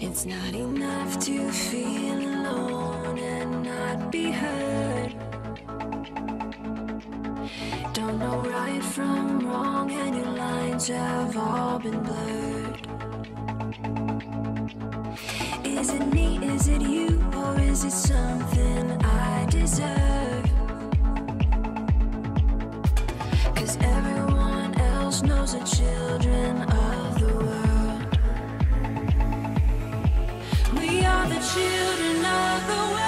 It's not enough to feel alone and not be heard. Don't know right from wrong, and your lines have all been blurred. Is it me, is it you, or is it something I deserve? Cause everyone children of the world.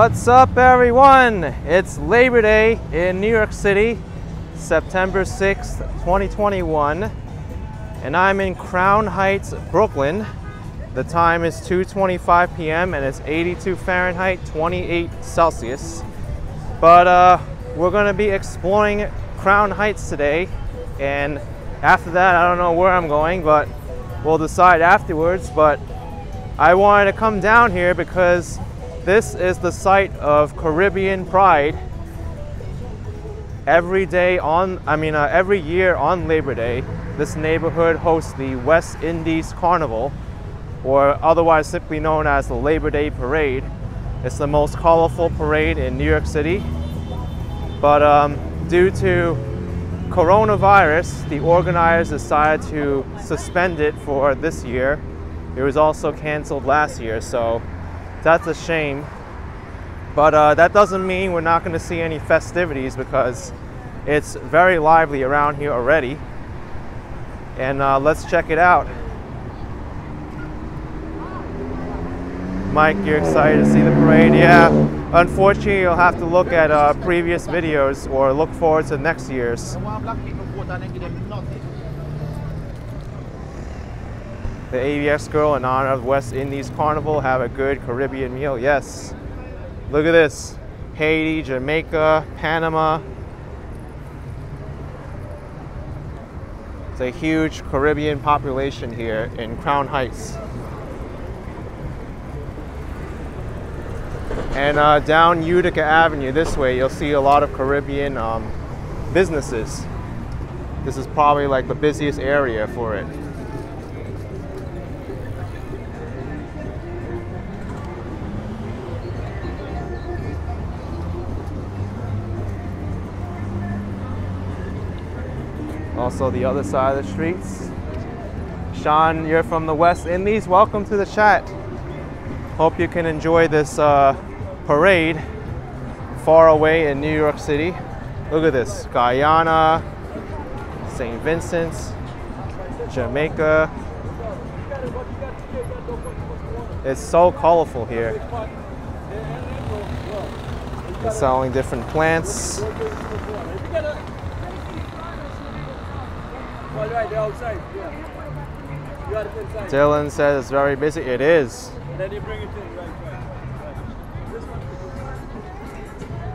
What's up, everyone? It's Labor Day in New York City, September 6th, 2021, and I'm in Crown Heights, Brooklyn. The time is 2:25 p.m. and it's 82 Fahrenheit, 28 Celsius. But uh, we're gonna be exploring Crown Heights today, and after that, I don't know where I'm going, but we'll decide afterwards. But I wanted to come down here because this is the site of Caribbean Pride. Every day on, I mean, uh, every year on Labor Day, this neighborhood hosts the West Indies Carnival, or otherwise simply known as the Labor Day Parade. It's the most colorful parade in New York City. But um, due to coronavirus, the organizers decided to suspend it for this year. It was also canceled last year, so that's a shame. But uh, that doesn't mean we're not going to see any festivities because it's very lively around here already. And uh, let's check it out. Mike, you're excited to see the parade? Yeah. Unfortunately, you'll have to look at uh, previous videos or look forward to next year's. The AVX girl in honor of West Indies Carnival have a good Caribbean meal. Yes. Look at this. Haiti, Jamaica, Panama. It's a huge Caribbean population here in Crown Heights. And uh, down Utica Avenue this way, you'll see a lot of Caribbean um, businesses. This is probably like the busiest area for it. Also the other side of the streets. Sean, you're from the West Indies. Welcome to the chat. Hope you can enjoy this uh, parade far away in New York City. Look at this, Guyana, St. Vincent's, Jamaica. It's so colorful here. Selling different plants. Right, outside. Yeah. You got inside. Dylan says it's very busy. It is. Then you bring it in, right, right.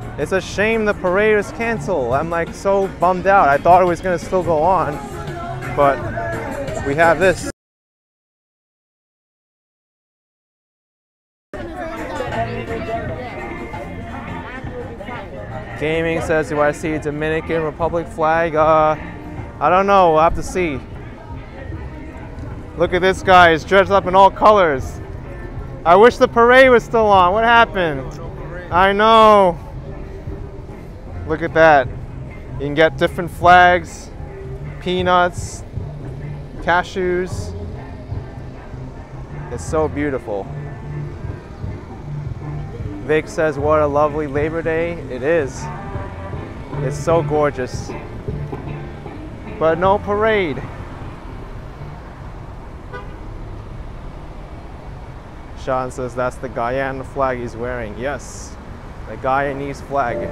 right. It's a shame the parade was canceled. I'm like so bummed out. I thought it was gonna still go on, but we have this. Gaming says, do I see a Dominican Republic flag? Uh, I don't know, we'll have to see. Look at this guy, he's dressed up in all colors. I wish the parade was still on. What happened? I know. Look at that. You can get different flags, peanuts, cashews. It's so beautiful. Vic says, what a lovely Labor Day. It is. It's so gorgeous. But no parade. Sean says that's the Guyana flag he's wearing. Yes, the Guyanese flag.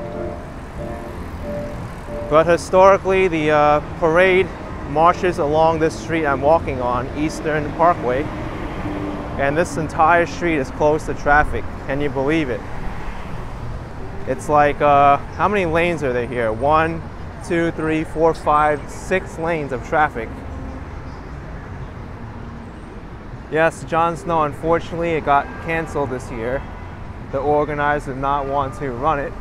But historically, the uh, parade marches along this street I'm walking on, Eastern Parkway. And this entire street is closed to traffic. Can you believe it? It's like, uh, how many lanes are there here? One, two, three, four, five, six lanes of traffic. Yes, Jon Snow, unfortunately, it got canceled this year. The organizers did not want to run it.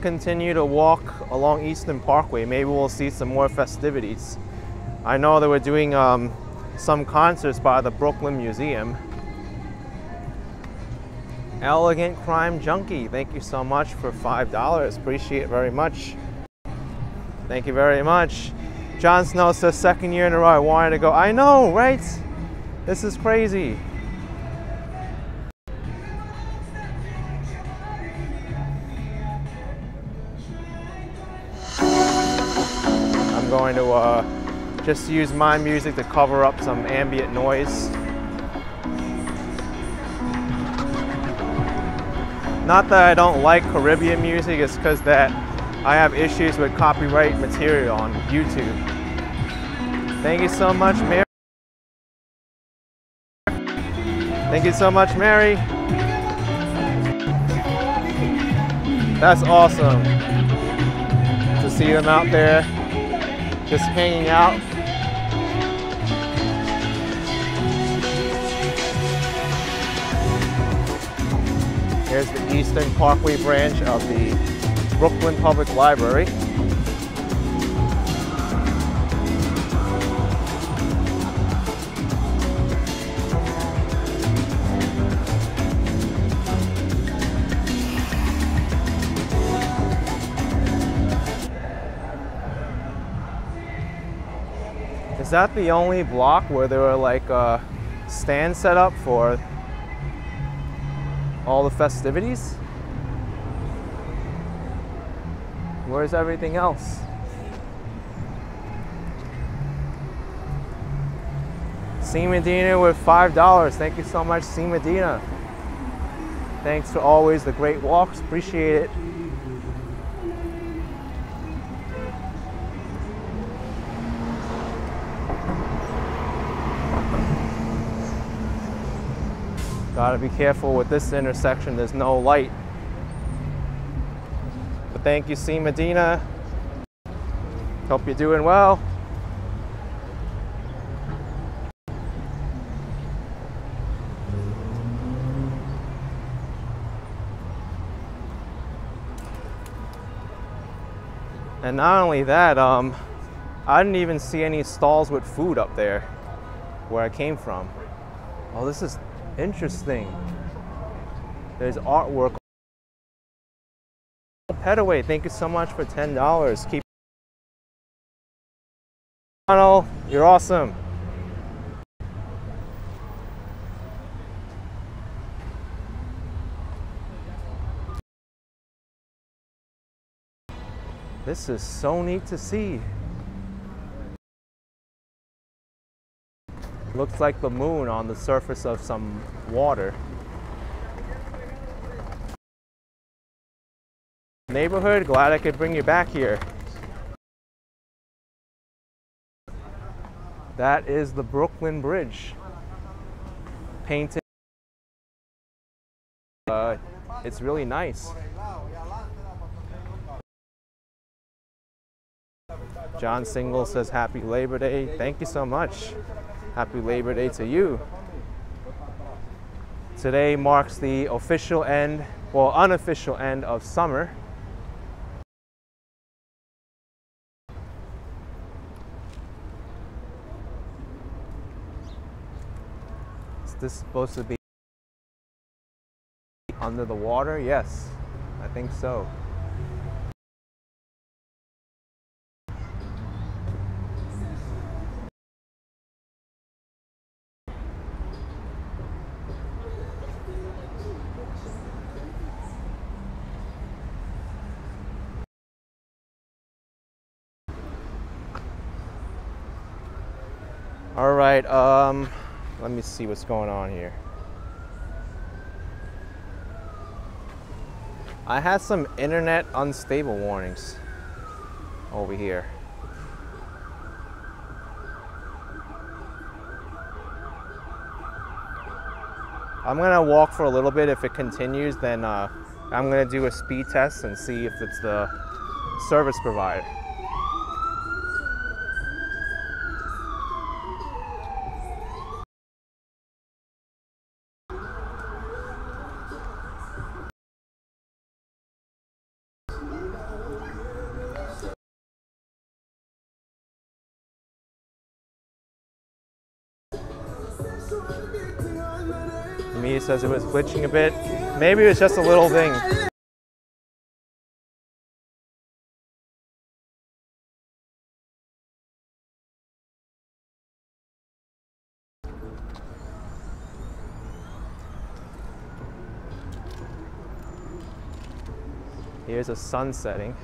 Continue to walk along Eastern Parkway. Maybe we'll see some more festivities. I know they were doing um, some concerts by the Brooklyn Museum. Elegant Crime Junkie, thank you so much for $5. Appreciate it very much. Thank you very much. Jon Snow says second year in a row I wanted to go. I know, right? This is crazy. Uh, just use my music to cover up some ambient noise. Not that I don't like Caribbean music, it's because that I have issues with copyright material on YouTube. Thank you so much, Mary. Thank you so much, Mary. That's awesome to see them out there just hanging out. Here's the Eastern Parkway branch of the Brooklyn Public Library. Is that the only block where there were like uh, stand set up for all the festivities. Where's everything else? C Medina with $5. Thank you so much, C Medina. Thanks for always the great walks. Appreciate it. Gotta be careful with this intersection, there's no light. But thank you, C Medina. Hope you're doing well. And not only that, um, I didn't even see any stalls with food up there where I came from. Oh, this is interesting. There's artwork. Petaway, thank you so much for $10. Keep Donald, you're awesome. This is so neat to see. Looks like the moon on the surface of some water. Neighborhood, glad I could bring you back here. That is the Brooklyn Bridge. Painted. Uh, it's really nice. John Single says Happy Labor Day. Thank you so much. Happy Labor Day to you. Today marks the official end, well, unofficial end of summer. Is this supposed to be under the water? Yes, I think so. All right, um, let me see what's going on here. I had some internet unstable warnings over here. I'm gonna walk for a little bit. If it continues, then uh, I'm gonna do a speed test and see if it's the service provider. Says it was glitching a bit. Maybe it was just a little thing. Here's a sun setting.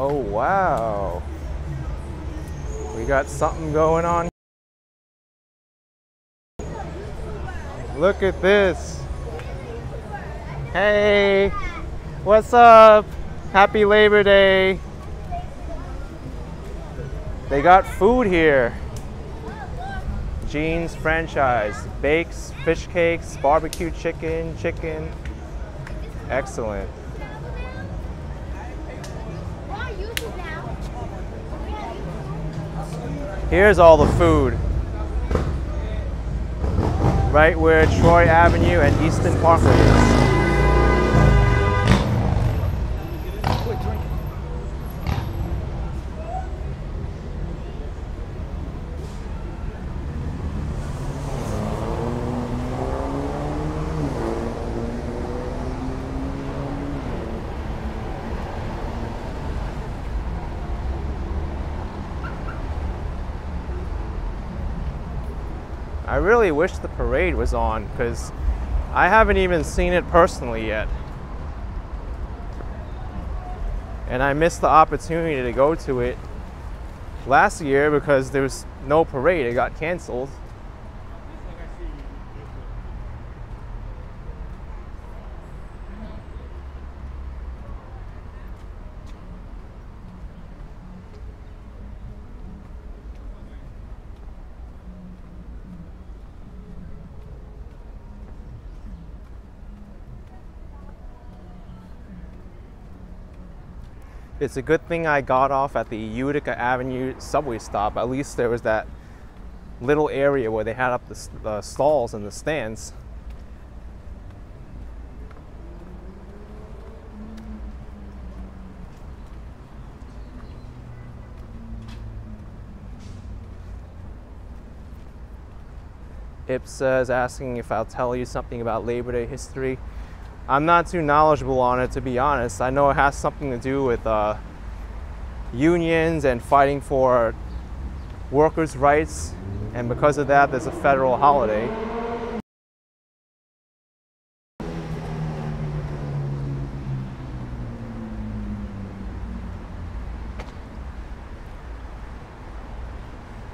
Oh, wow. We got something going on. Look at this. Hey, what's up? Happy Labor Day. They got food here. Jeans franchise, bakes, fish cakes, barbecue chicken, chicken. Excellent. Here's all the food. Right where Troy Avenue and Eastern Parkway is. I really wish the parade was on because I haven't even seen it personally yet. And I missed the opportunity to go to it last year because there was no parade, it got canceled. It's a good thing I got off at the Utica Avenue subway stop. At least there was that little area where they had up the, the stalls and the stands. Ip is asking if I'll tell you something about Labor Day history. I'm not too knowledgeable on it, to be honest. I know it has something to do with uh, unions and fighting for workers' rights, and because of that, there's a federal holiday.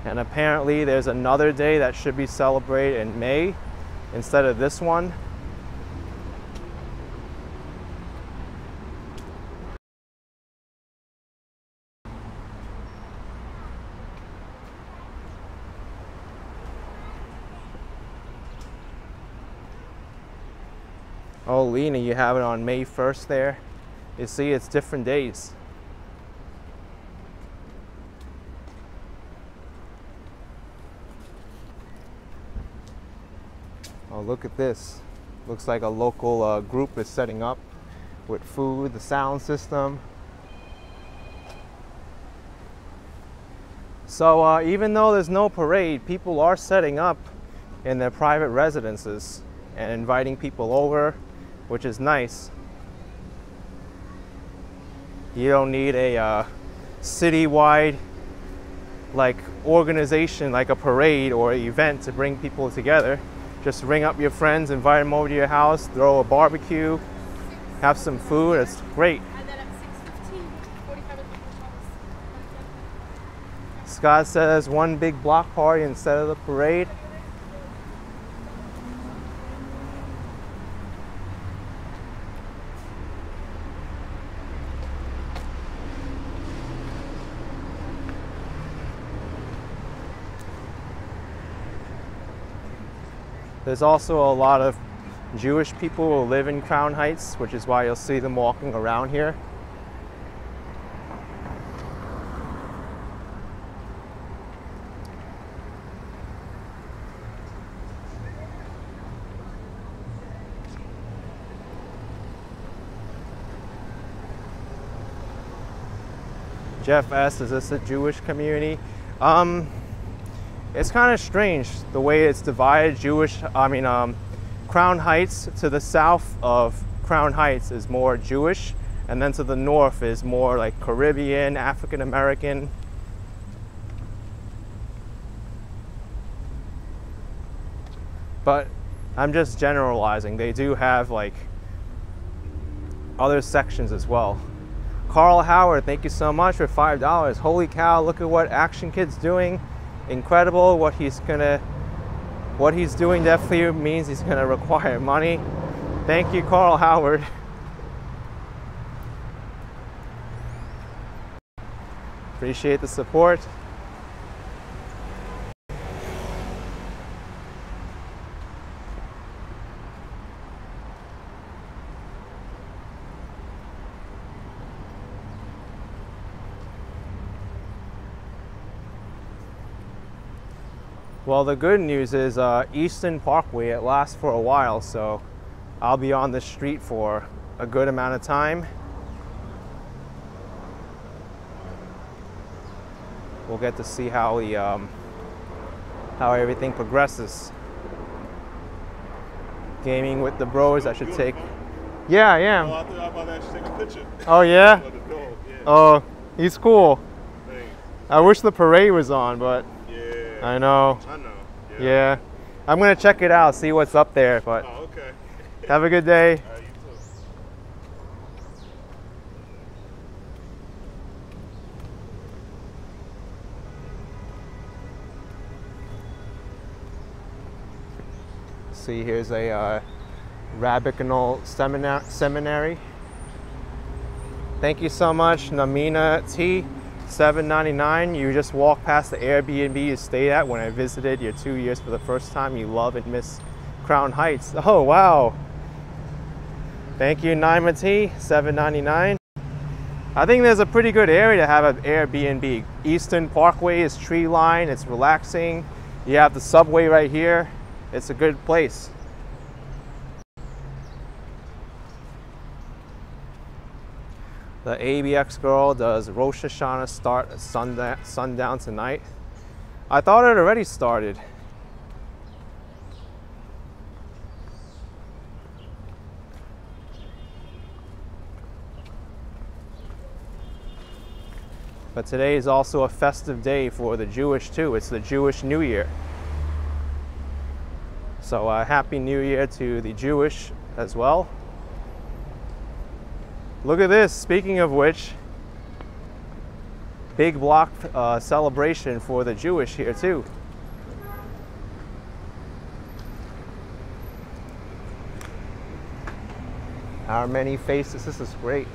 And apparently, there's another day that should be celebrated in May instead of this one. You have it on May 1st there. You see, it's different days. Oh, look at this. Looks like a local uh, group is setting up with food, the sound system. So, uh, even though there's no parade, people are setting up in their private residences and inviting people over, which is nice. You don't need a uh, citywide like organization like a parade or event to bring people together. Just ring up your friends, invite them over to your house, throw a barbecue, have some food. It's great. And then at 6.15, 45 minutes Scott says one big block party instead of the parade. There's also a lot of Jewish people who live in Crown Heights, which is why you'll see them walking around here. Jeff S. Is this a Jewish community? Um, it's kind of strange the way it's divided. Jewish, I mean, um, Crown Heights to the south of Crown Heights is more Jewish, and then to the north is more like Caribbean, African American. But I'm just generalizing. They do have like other sections as well. Carl Howard, thank you so much for five dollars. Holy cow! Look at what Action Kid's doing. Incredible. What he's gonna, what he's doing definitely means he's gonna require money. Thank you, Carl Howard. Appreciate the support. Well, the good news is uh, Eastern Parkway, it lasts for a while, so I'll be on the street for a good amount of time. We'll get to see how the um, how everything progresses. Gaming with the bros, I should Good, take. huh? Yeah, I Oh. I I was about to actually take a picture. Oh yeah. Of yeah. Oh, he's cool. Thanks. I wish the parade was on, but Yeah. I know. I know. Yeah. I'm gonna check it out, see what's up there. But Oh, okay. have a good day. Right. See, here's a uh, rabbinical seminar- seminary. Thank you so much, Naima T. 799. You just walk past the Airbnb you stayed at when I visited your two years for the first time. You love and miss Crown Heights. Oh, wow. Thank you, Naima T. 799. I think there's a pretty good area to have an Airbnb. Eastern Parkway is tree line, it's relaxing. You have the subway right here. It's a good place. The ABX girl does Rosh Hashanah start at sundown, sundown tonight. I thought it already started. But today is also a festive day for the Jewish too. It's the Jewish New Year. So uh, happy New Year to the Jewish as well. Look at this. Speaking of which, big block uh, celebration for the Jewish here too. Our many faces. This is great.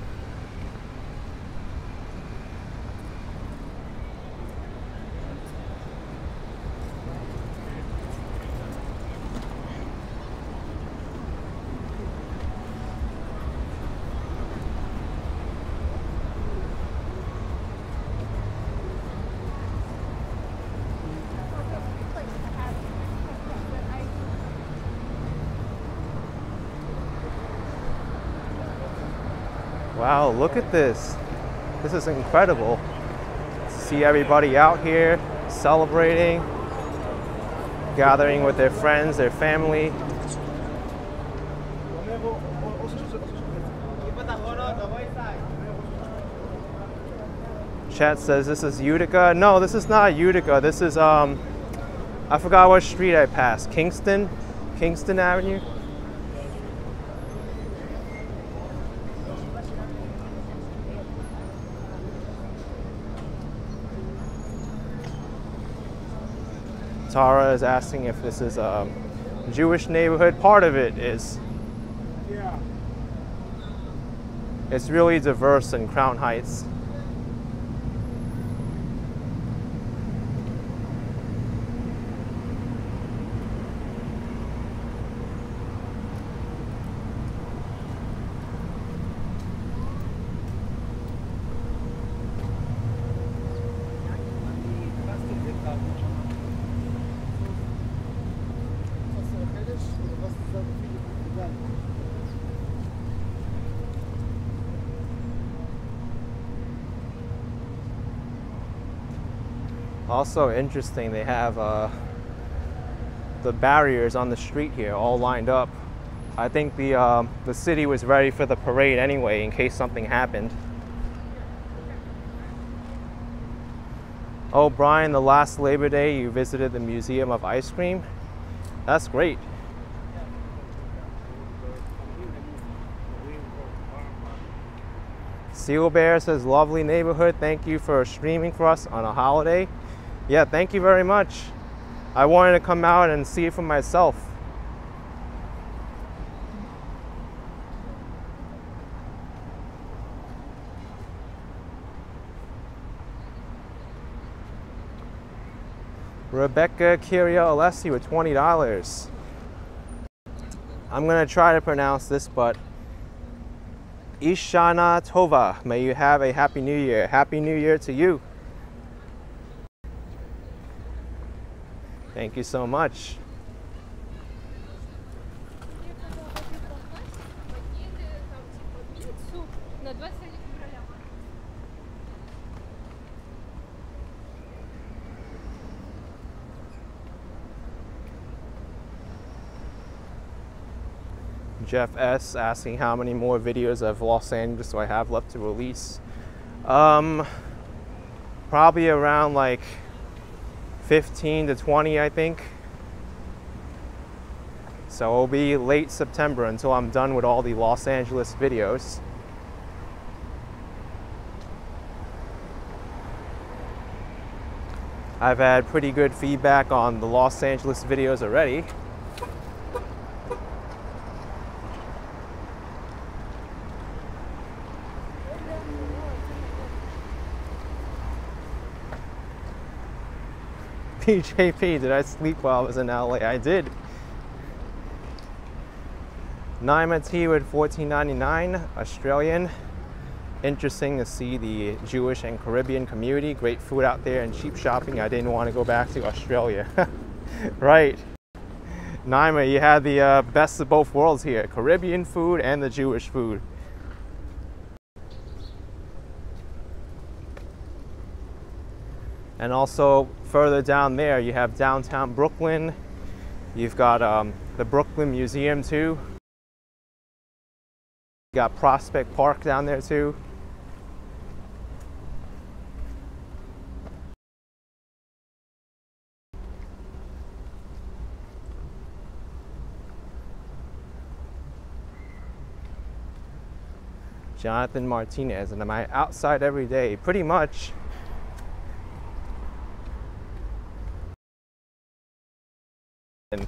Look at this. This is incredible. See everybody out here celebrating, gathering with their friends, their family. Chat says this is Utica. No, this is not Utica. This is um I forgot what street I passed. Kingston? Kingston Avenue? Tara is asking if this is a Jewish neighborhood. Part of it is. Yeah. It's really diverse in Crown Heights. Also interesting, they have uh, the barriers on the street here all lined up. I think the um, the city was ready for the parade anyway, in case something happened. Oh, Brian, the last Labor Day you visited the Museum of Ice Cream. That's great. Seal Bear says, lovely neighborhood. Thank you for streaming for us on a holiday. Yeah, thank you very much. I wanted to come out and see it for myself. Rebecca Kiria Alessi with $20. I'm gonna try to pronounce this, but L'shana Tova. May you have a happy new year. Happy new year to you. Thank you so much. Jeff S asking how many more videos of Los Angeles do I have left to release. Um, probably around like 15 to 20, I think. So it'll be late September until I'm done with all the Los Angeles videos. I've had pretty good feedback on the Los Angeles videos already. PJP, did I sleep while I was in LA? I did. Naima T with 14.99 Australian. Interesting to see the Jewish and Caribbean community. Great food out there and cheap shopping. I didn't want to go back to Australia. right. Naima, you had the uh, best of both worlds here Caribbean food and the Jewish food. And also further down there, you have downtown Brooklyn. You've got um, the Brooklyn Museum too. You got Prospect Park down there too. Jonathan Martinez, and am I outside every day? Pretty much. And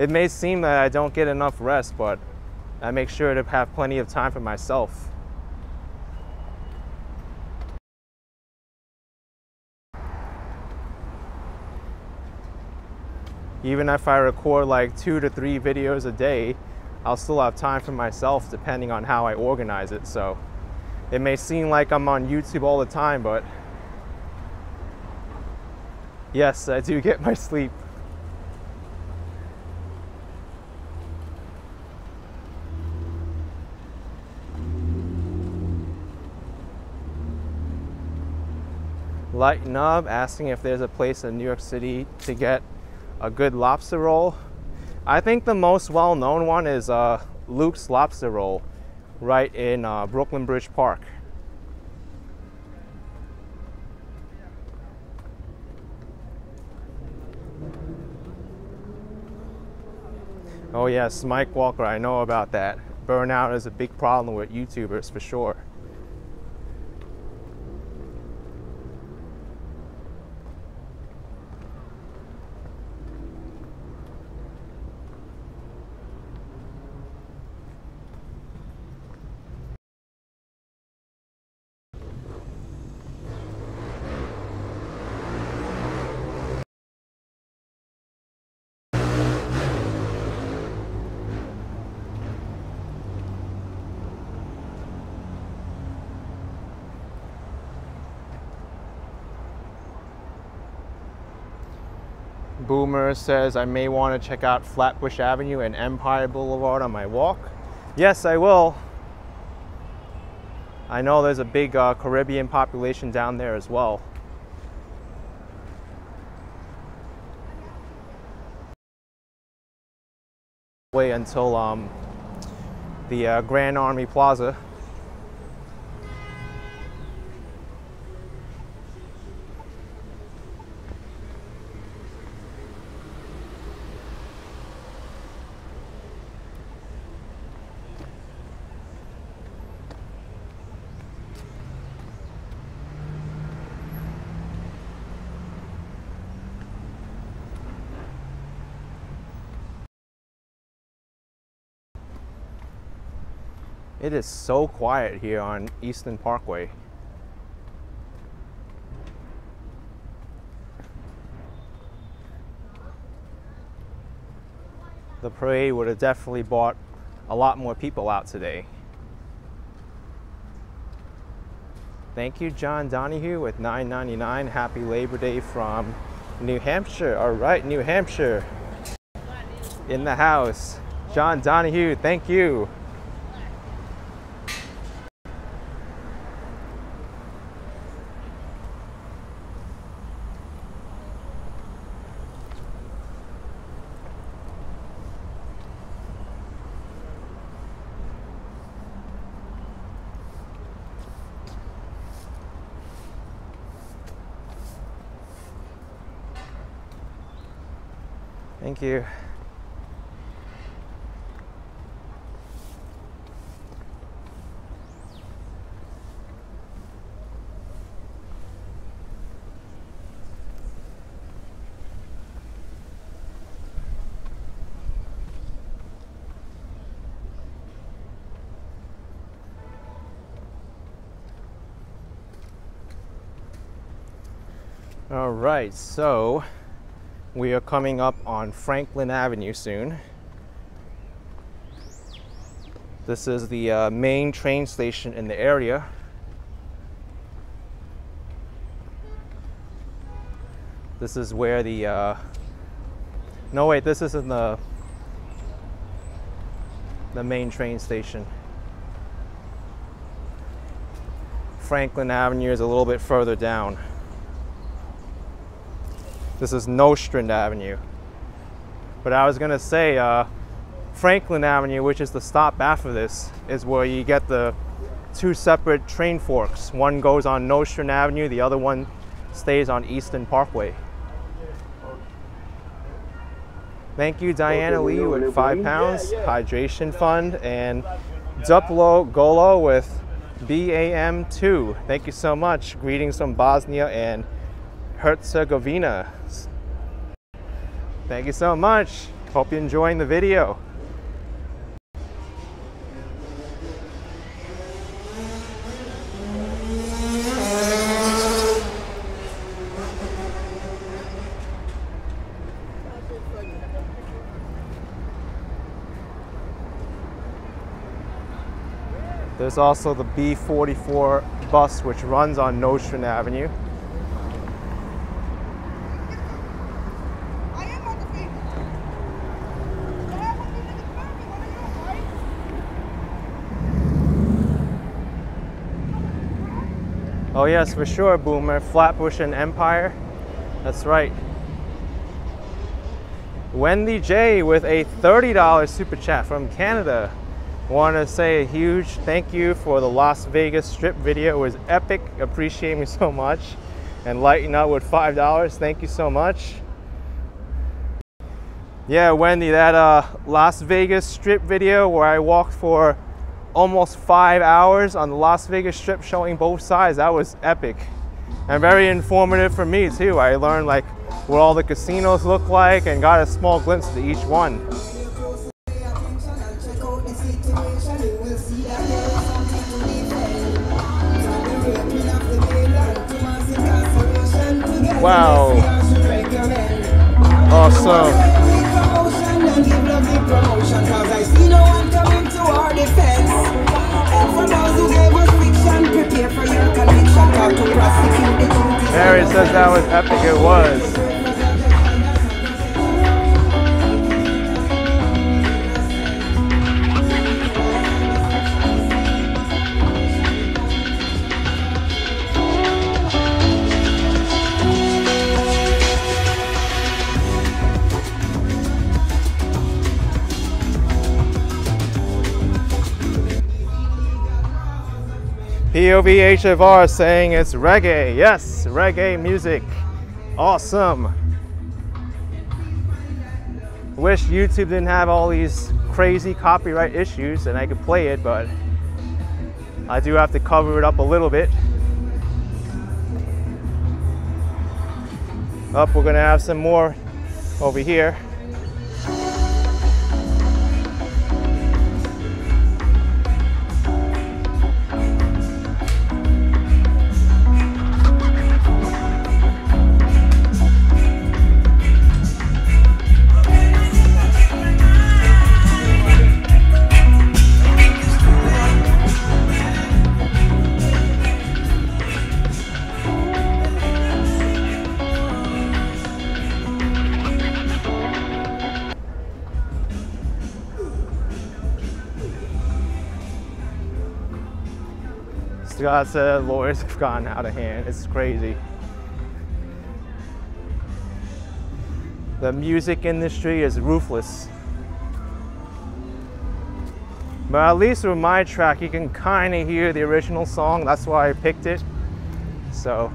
it may seem that I don't get enough rest, but I make sure to have plenty of time for myself. Even if I record like two to three videos a day, I'll still have time for myself depending on how I organize it. So it may seem like I'm on YouTube all the time, but yes, I do get my sleep. Lighten up, asking if there's a place in New York City to get a good lobster roll. I think the most well known one is uh, Luke's Lobster Roll right in uh, Brooklyn Bridge Park. Oh, yes, Mike Walker, I know about that. Burnout is a big problem with YouTubers for sure. Says I may want to check out Flatbush Avenue and Empire Boulevard on my walk. Yes, I will. I know there's a big uh, Caribbean population down there as well. Wait until um, the uh, Grand Army Plaza. It is so quiet here on Eastern Parkway. The parade would have definitely brought a lot more people out today. Thank you, John Donahue with 9.99. Happy Labor Day from New Hampshire. All right, New Hampshire. In the house. John Donahue, thank you. Thank you. All right, so we are coming up on Franklin Avenue soon. This is the uh, main train station in the area. This is where the, uh, no wait, this isn't the, the main train station. Franklin Avenue is a little bit further down. This is Nostrand Avenue. But I was gonna say, uh, Franklin Avenue, which is the stop after this, is where you get the two separate train forks. One goes on Nostrand Avenue, the other one stays on Eastern Parkway. Thank you, Diana Lee, with five pounds, Hydration Fund, and Duplo Golo with BAM2. Thank you so much. Greetings from Bosnia and Herzegovina. Thank you so much. Hope you're enjoying the video. There's also the B44 bus which runs on Nostrand Avenue. Oh yes, for sure, Boomer. Flatbush and Empire. That's right. Wendy J with a $30 super chat from Canada. Want to say a huge thank you for the Las Vegas Strip video. It was epic. Appreciate me so much. And lighting up with $5. Thank you so much. Yeah, Wendy, that uh, Las Vegas Strip video where I walked for almost five hours on the Las Vegas Strip showing both sides. That was epic and very informative for me too. I learned like what all the casinos look like and got a small glimpse of each one. Wow. Awesome. Mary says that was epic. It was. POVHFR saying it's reggae. Yes, reggae music. Awesome. Wish YouTube didn't have all these crazy copyright issues and I could play it, but I do have to cover it up a little bit. Up, we're gonna have some more over here. Said lawyers have gotten out of hand. It's crazy. The music industry is ruthless. But at least with my track, you can kind of hear the original song. That's why I picked it. So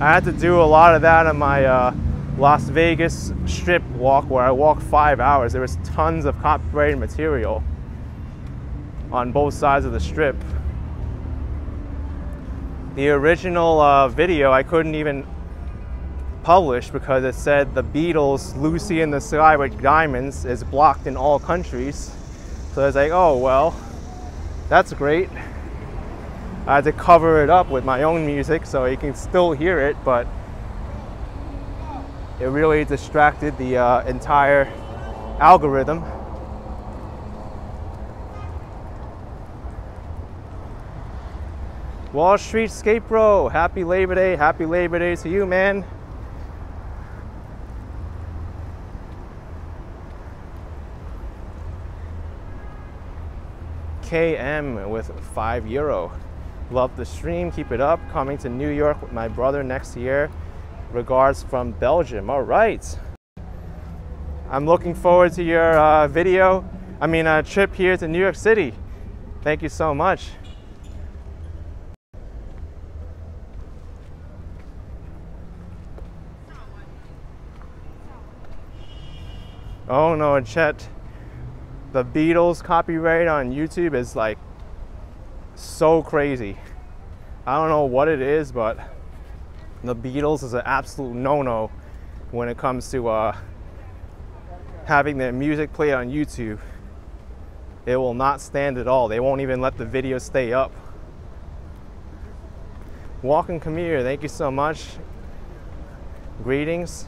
I had to do a lot of that on my uh, Las Vegas strip walk where I walked five hours. There was tons of copyrighted material on both sides of the strip. The original uh, video I couldn't even publish because it said the Beatles' Lucy in the Sky with Diamonds is blocked in all countries. So I was like, oh, well, that's great. I had to cover it up with my own music so you can still hear it, but it really distracted the uh, entire algorithm. Wall Street Skate Bro, happy Labor Day, happy Labor Day to you, man. KM with five euro. Love the stream, keep it up. Coming to New York with my brother next year. Regards from Belgium. All right. I'm looking forward to your uh, video, I mean, a trip here to New York City. Thank you so much. Oh no, Chet. The Beatles copyright on YouTube is like so crazy. I don't know what it is, but the Beatles is an absolute no-no when it comes to uh, having their music play on YouTube. It will not stand at all. They won't even let the video stay up. Walking Camille, thank you so much. Greetings.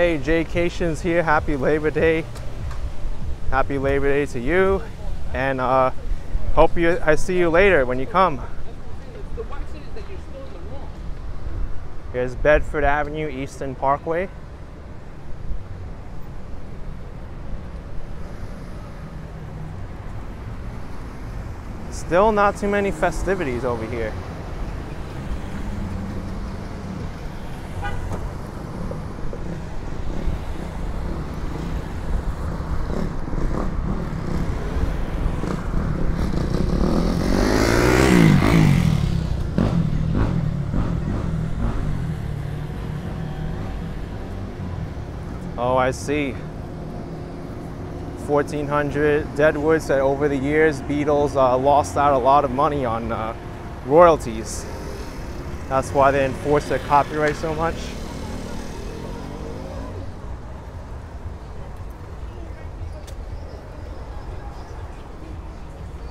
Hey, Jaycations here. Happy Labor Day. Happy Labor Day to you. And uh, hope you I see you later when you come. Here's Bedford Avenue, Eastern Parkway. Still not too many festivities over here. I see. 1400 Deadwood said over the years, Beatles uh, lost out a lot of money on uh, royalties. That's why they enforce their copyright so much.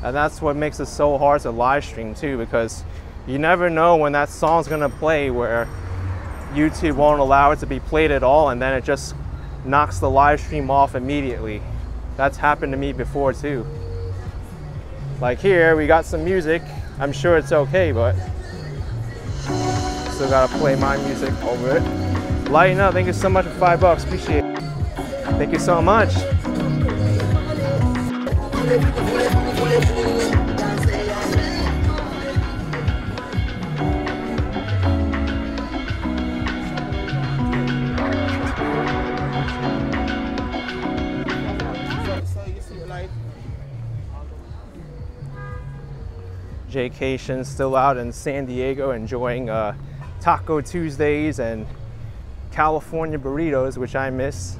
And that's what makes it so hard to live stream too, because you never know when that song's gonna play where YouTube won't allow it to be played at all and then it just knocks the live stream off immediately. That's happened to me before too. Like here, we got some music. I'm sure it's okay, but still gotta play my music over it. Lighten up, thank you so much for five bucks, appreciate it. Thank you so much. Jaycation still out in San Diego enjoying uh, Taco Tuesdays and California burritos, which I miss.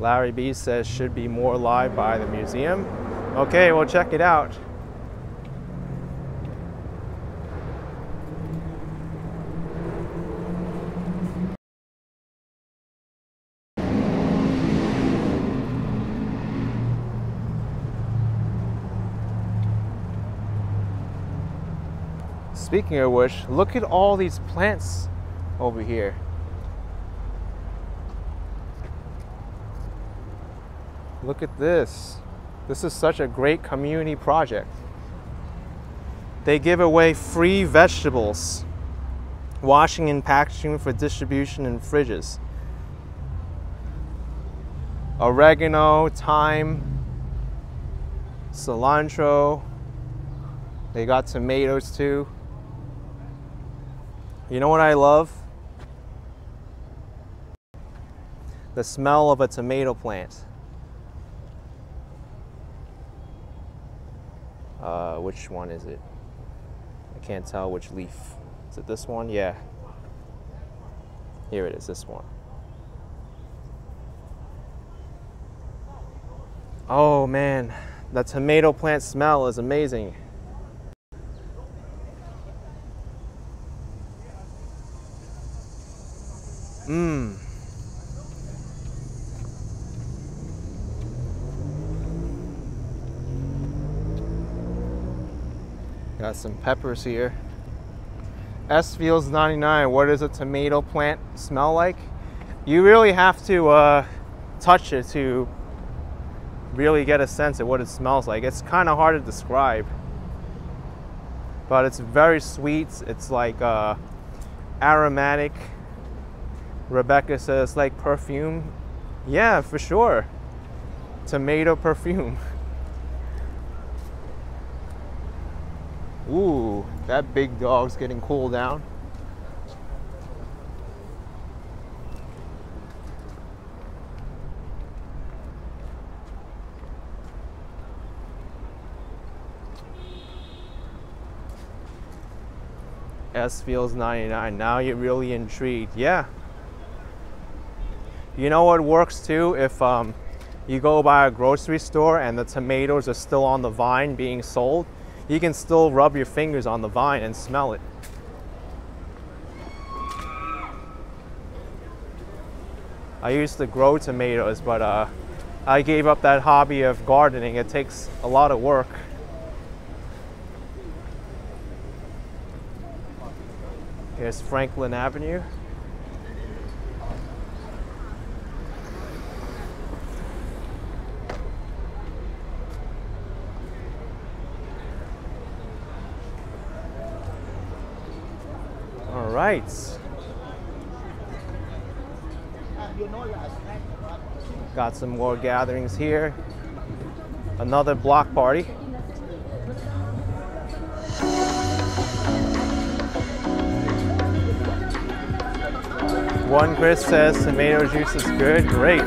Larry B says should be more live by the museum. Okay, well check it out. Speaking of which, look at all these plants over here. Look at this. This is such a great community project. They give away free vegetables, washing and packaging for distribution in fridges. Oregano, thyme, cilantro. They got tomatoes too. You know what I love? The smell of a tomato plant. Uh, which one is it? I can't tell which leaf. Is it this one? Yeah. Here it is, this one. Oh man, the tomato plant smell is amazing. Mmm. Got some peppers here. S Fields 99. What does a tomato plant smell like? You really have to uh, touch it to really get a sense of what it smells like. It's kind of hard to describe, but it's very sweet. It's like uh, aromatic. Rebecca says like perfume. Yeah, for sure. Tomato perfume. Ooh, that big dog's getting cooled down. S feels 99. Now you're really intrigued. Yeah. You know what works too? If um, you go by a grocery store and the tomatoes are still on the vine being sold, you can still rub your fingers on the vine and smell it. I used to grow tomatoes, but uh, I gave up that hobby of gardening. It takes a lot of work. Here's Franklin Avenue. All right. Got some more gatherings here. Another block party. One Chris says tomato juice is good. Great.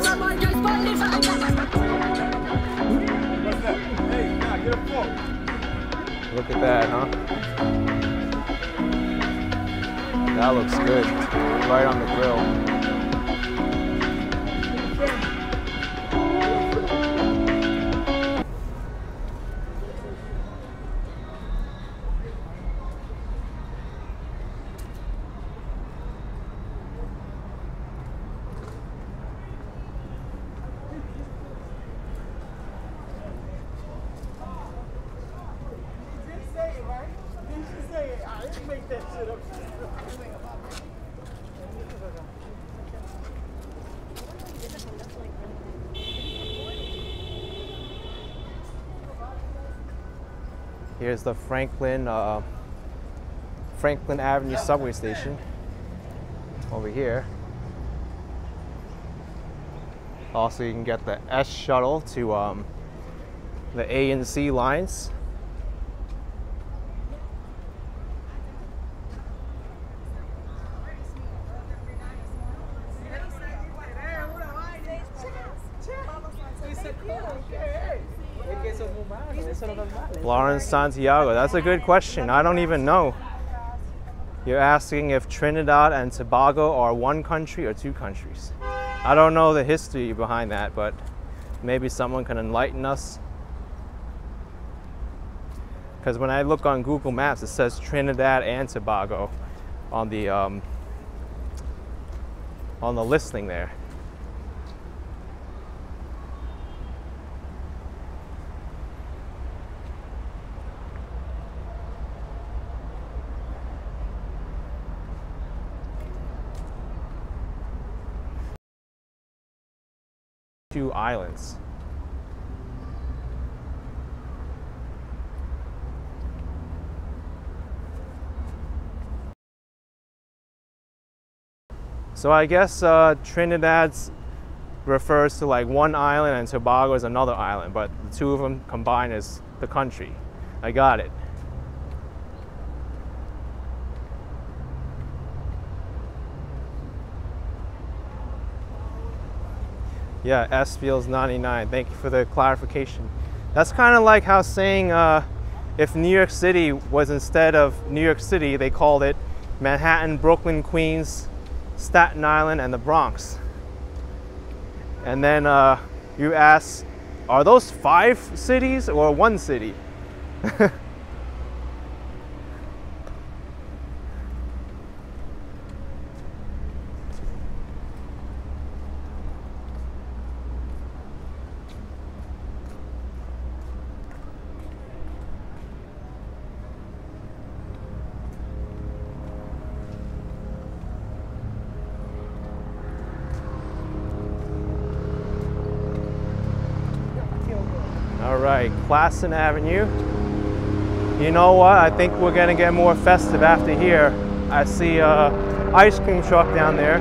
Look at that, huh? That looks good. Right on the grill. Here's the Franklin uh, Franklin Avenue subway station over here. Also, you can get the S shuttle to um, the A and C lines. Lawrence Santiago. That's a good question. I don't even know. You're asking if Trinidad and Tobago are one country or two countries. I don't know the history behind that, but maybe someone can enlighten us. Because when I look on Google Maps, it says Trinidad and Tobago on the um, on the listing there. So I guess uh, Trinidad's refers to like one island and Tobago is another island, but the two of them combined is the country. I got it. Yeah, S feels 99. Thank you for the clarification. That's kind of like how saying uh, if New York City was instead of New York City, they called it Manhattan, Brooklyn, Queens, Staten Island, and the Bronx. And then uh, you ask, are those five cities or one city? All right, Classen Avenue. You know what? I think we're gonna get more festive after here. I see a ice cream truck down there.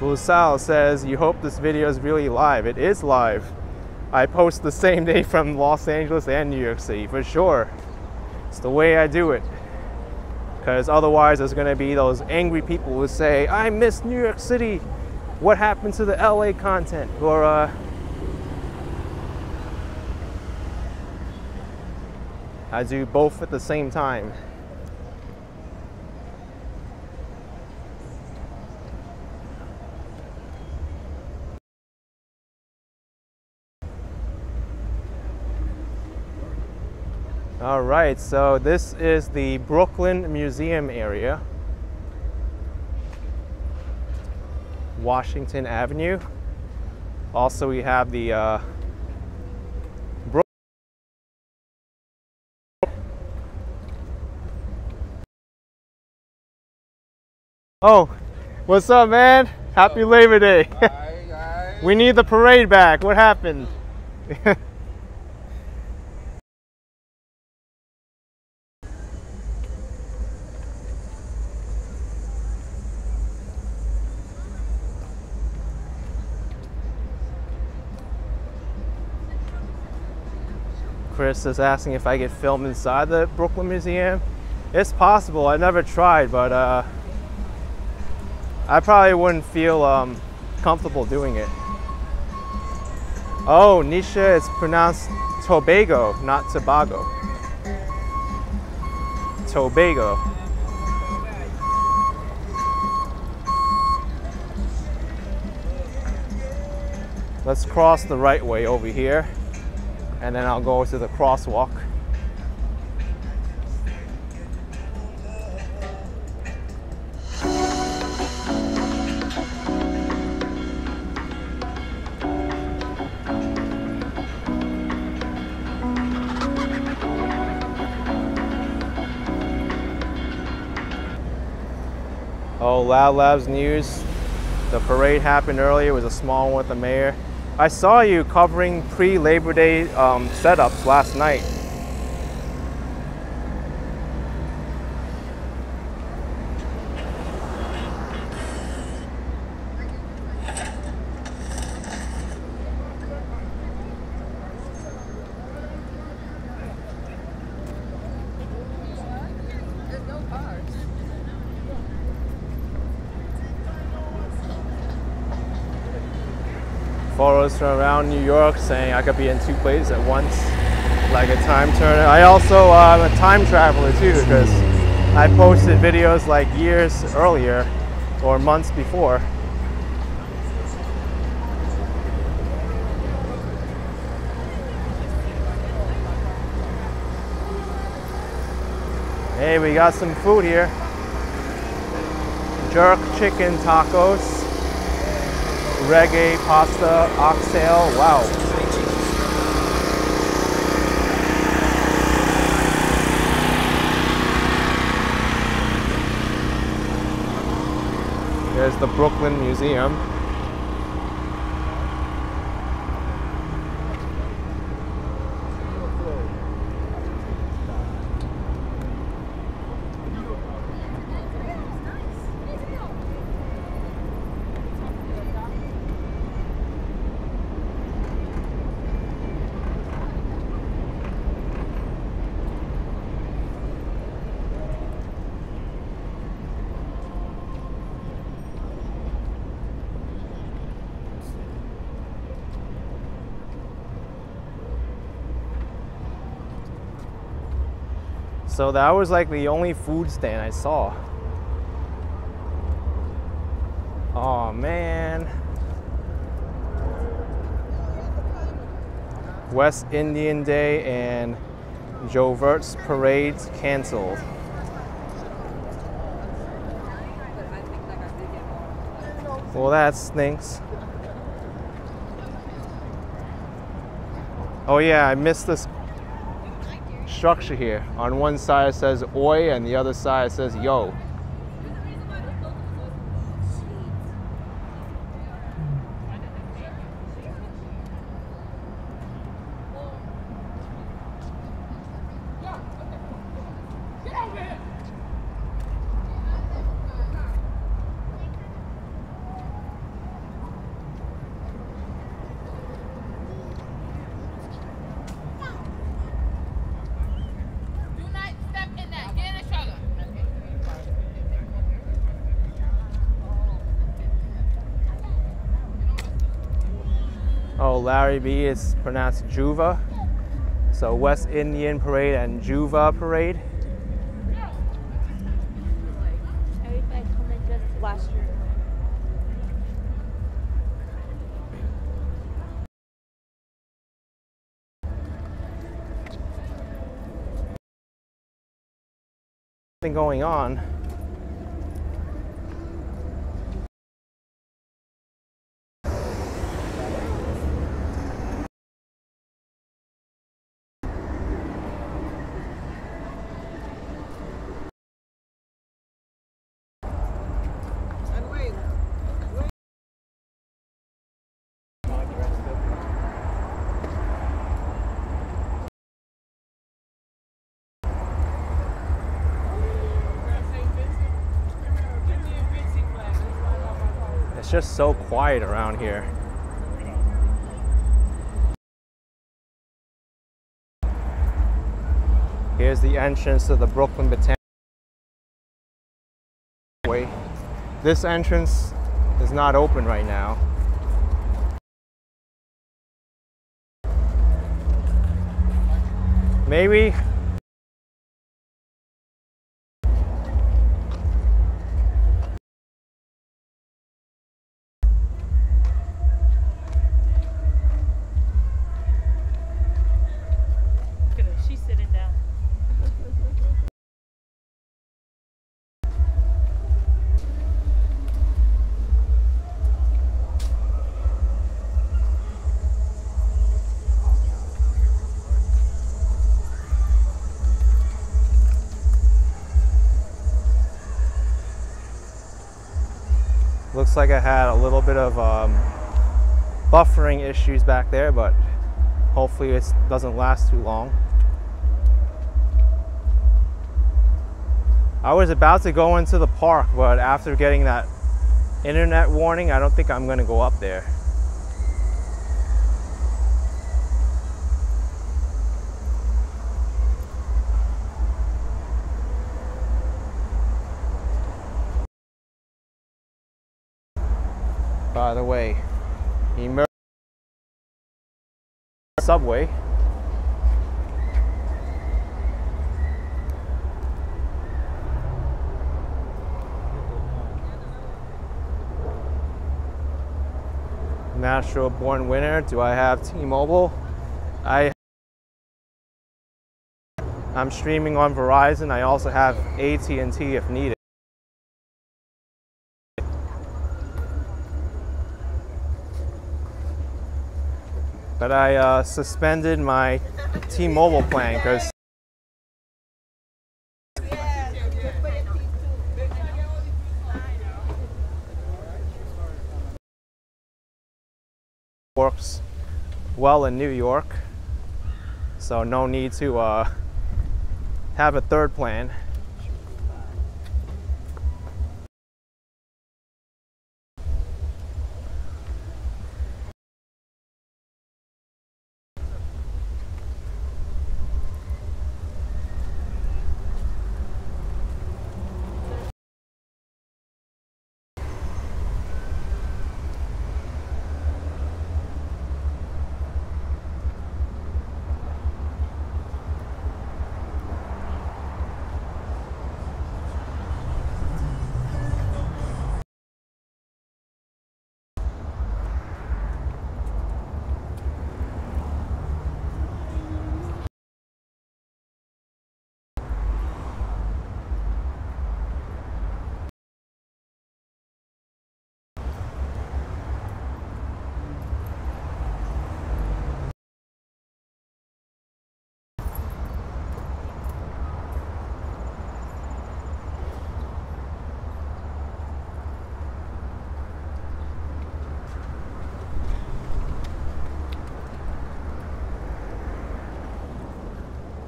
Fusal says, you hope this video is really live. It is live. I post the same day from Los Angeles and New York City, for sure. It's the way I do it because otherwise there's to be those angry people who say i miss new york city what happened to the la content or uh, i do both at the same time All right, so this is the Brooklyn Museum area. Washington Avenue. Also, we have the uh, Brook- Oh, what's up, man? Happy Labor Day. we need the parade back. What happened? Chris is asking if I get filmed inside the Brooklyn Museum. It's possible. I never tried, but uh, I probably wouldn't feel um, comfortable doing it. Oh, Nisha, it's pronounced Tobago, not Tobago. Tobago. Let's cross the right way over here and then I'll go to the crosswalk. Oh, Loud Labs News. The parade happened earlier. It was a small one with the mayor. I saw you covering pre-Labor Day um, setups last night. Photos from around New York saying I could be in two places at once, like a time turner. I also am a time traveler too because I posted videos like years earlier or months before. Hey, we got some food here. Jerk chicken tacos, reggae pasta, oxtail. Wow. There's the Brooklyn Museum. So that was like the only food stand I saw. Oh man. West Indian Day and J'ouvert's parades canceled. Well, that stinks. Oh yeah, I missed this structure here. On one side it says oi and the other side it says yo. B is pronounced Juva. So West Indian Parade and Juva Parade. Going on. It's just so quiet around here. Here's the entrance to the Brooklyn Botanic Way. This entrance is not open right now. Maybe Looks like I had a little bit of um, buffering issues back there, but hopefully it doesn't last too long. I was about to go into the park, but after getting that internet warning, I don't think I'm to go up there. By the way. Subway. Natural born winner. Do I have T-Mobile? I I'm streaming on Verizon. I also have AT&T if needed. But I uh, suspended my T-Mobile plan because works well in New York, so no need to uh, have a third plan.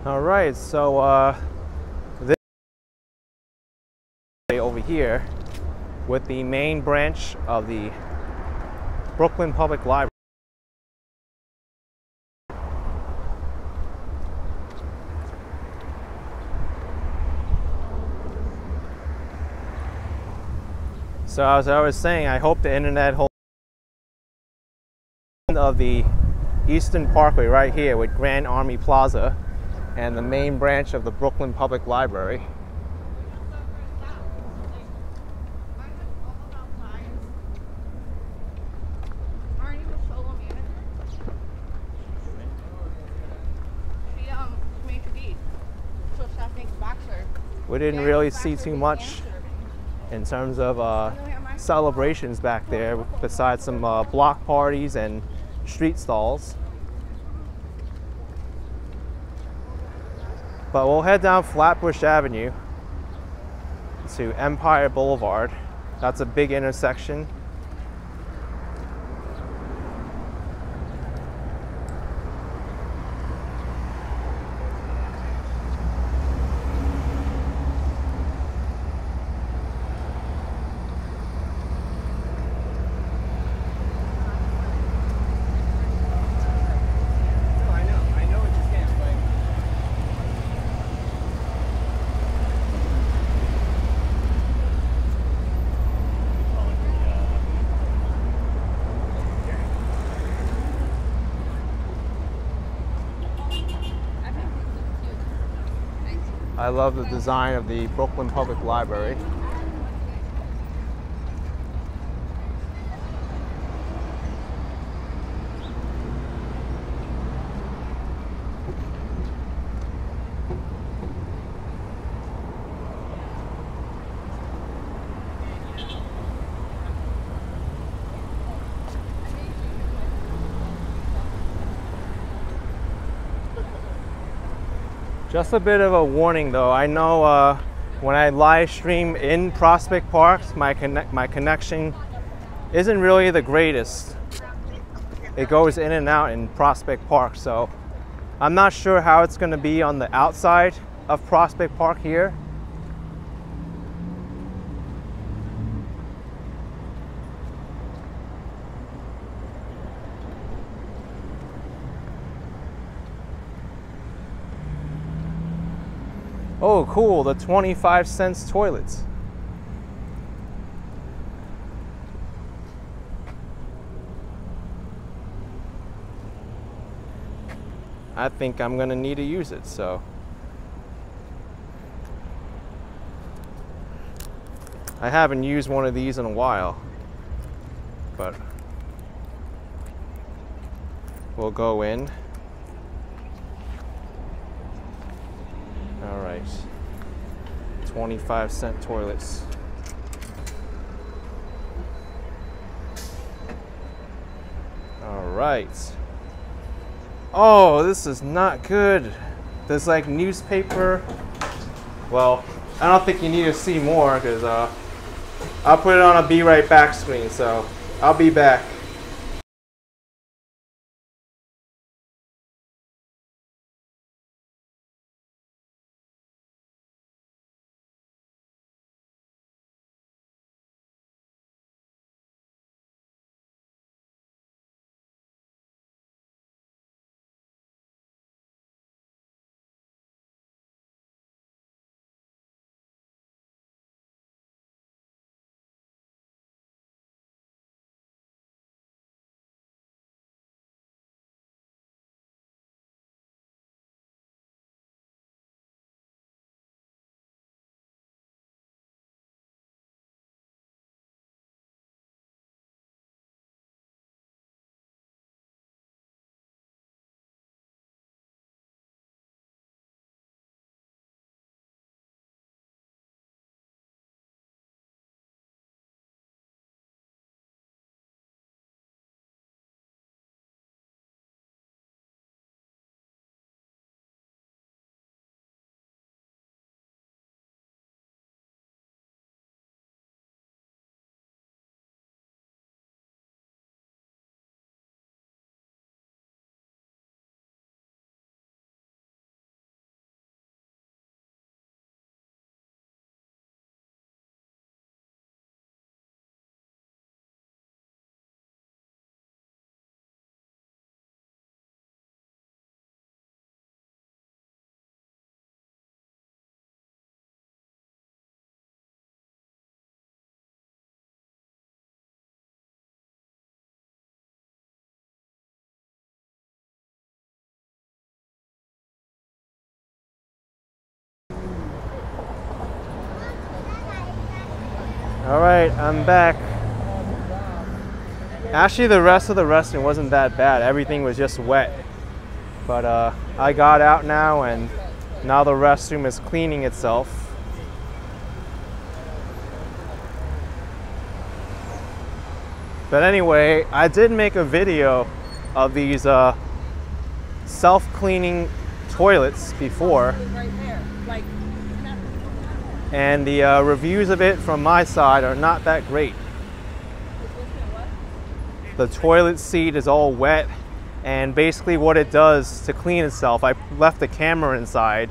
All right, so uh, this over here with the main branch of the Brooklyn Public Library. So as I was saying, I hope the internet holds of the Eastern Parkway right here with Grand Army Plaza and the main branch of the Brooklyn Public Library. We didn't really see too much in terms of uh, celebrations back there, besides some uh, block parties and street stalls. But we'll head down Flatbush Avenue to Empire Boulevard. That's a big intersection. I know, I know what you can't play. I love the design of the Brooklyn Public Library. Just a bit of a warning though. I know uh, when I live stream in Prospect Park, my connect my connection isn't really the greatest. It goes in and out in Prospect Park, so I'm not sure how it's going to be on the outside of Prospect Park here. Oh, cool, the 25 cents toilets. I think I'm gonna need to use it, so. I haven't used one of these in a while, but We'll go in. All right. 25 cent toilets. All right. Oh, this is not good. There's like newspaper. Well, I don't think you need to see more because uh, I'll put it on a be right back screen. So I'll be back. All right, I'm back. Actually, the rest of the restroom wasn't that bad. Everything was just wet. But uh, I got out now, and now the restroom is cleaning itself. But anyway, I did make a video of these uh, self-cleaning toilets before. And the uh, reviews of it from my side are not that great. The toilet seat is all wet, and basically, what it does to clean itself, I left the camera inside,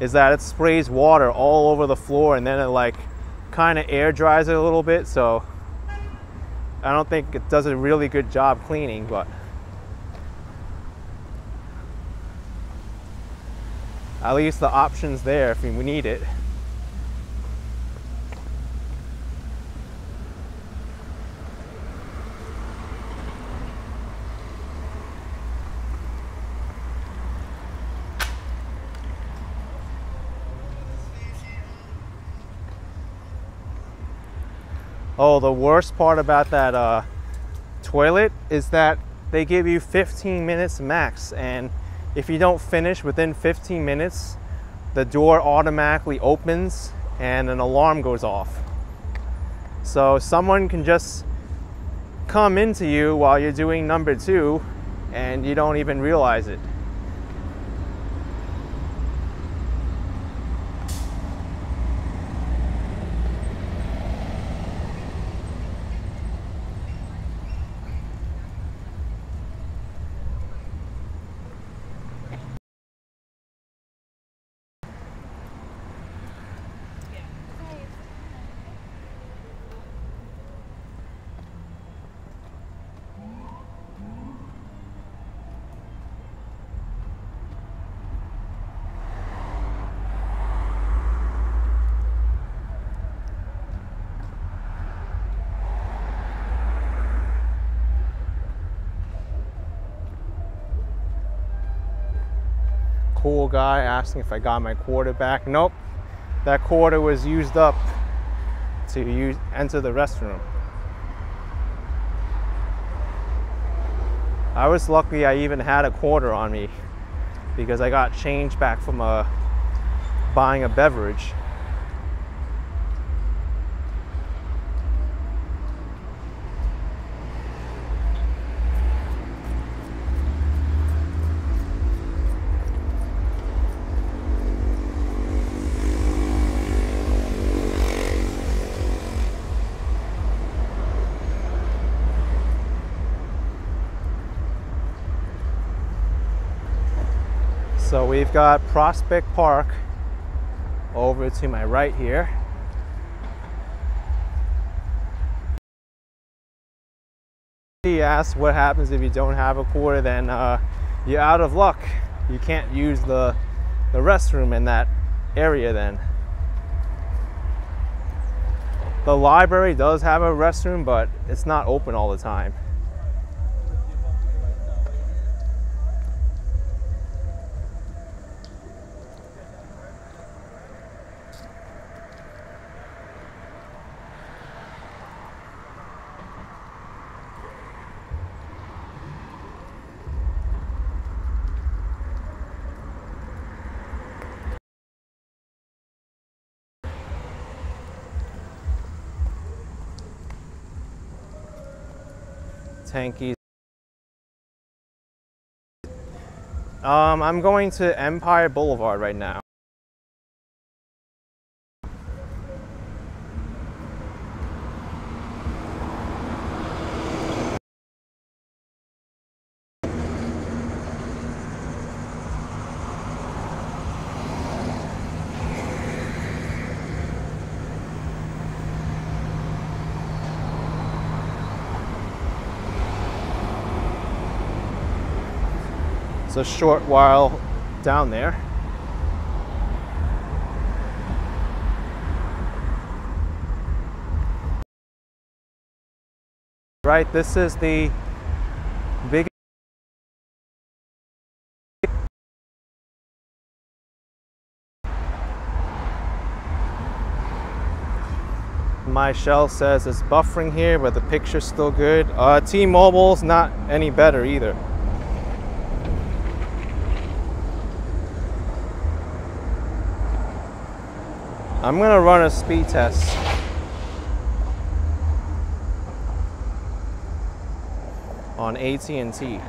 is that it sprays water all over the floor and then it like kind of air dries it a little bit. So I don't think it does a really good job cleaning, but at least the option's there if we need it. Oh, the worst part about that uh, toilet is that they give you 15 minutes max, and if you don't finish within 15 minutes, the door automatically opens and an alarm goes off. So someone can just come into you while you're doing number two, and you don't even realize it. Guy asking if I got my quarter back. Nope, that quarter was used up to use, enter the restroom. I was lucky I even had a quarter on me because I got change back from uh, buying a beverage. We've got Prospect Park over to my right here. He asked what happens if you don't have a quarter, then uh, you're out of luck. You can't use the, the restroom in that area then. The library does have a restroom, but it's not open all the time. Tankies. Um, I'm going to Empire Boulevard right now. A short while down there. Right, this is the big My shell says it's buffering here, but the picture's still good. Uh, T-Mobile's not any better either. I'm gonna run a speed test. On AT&T.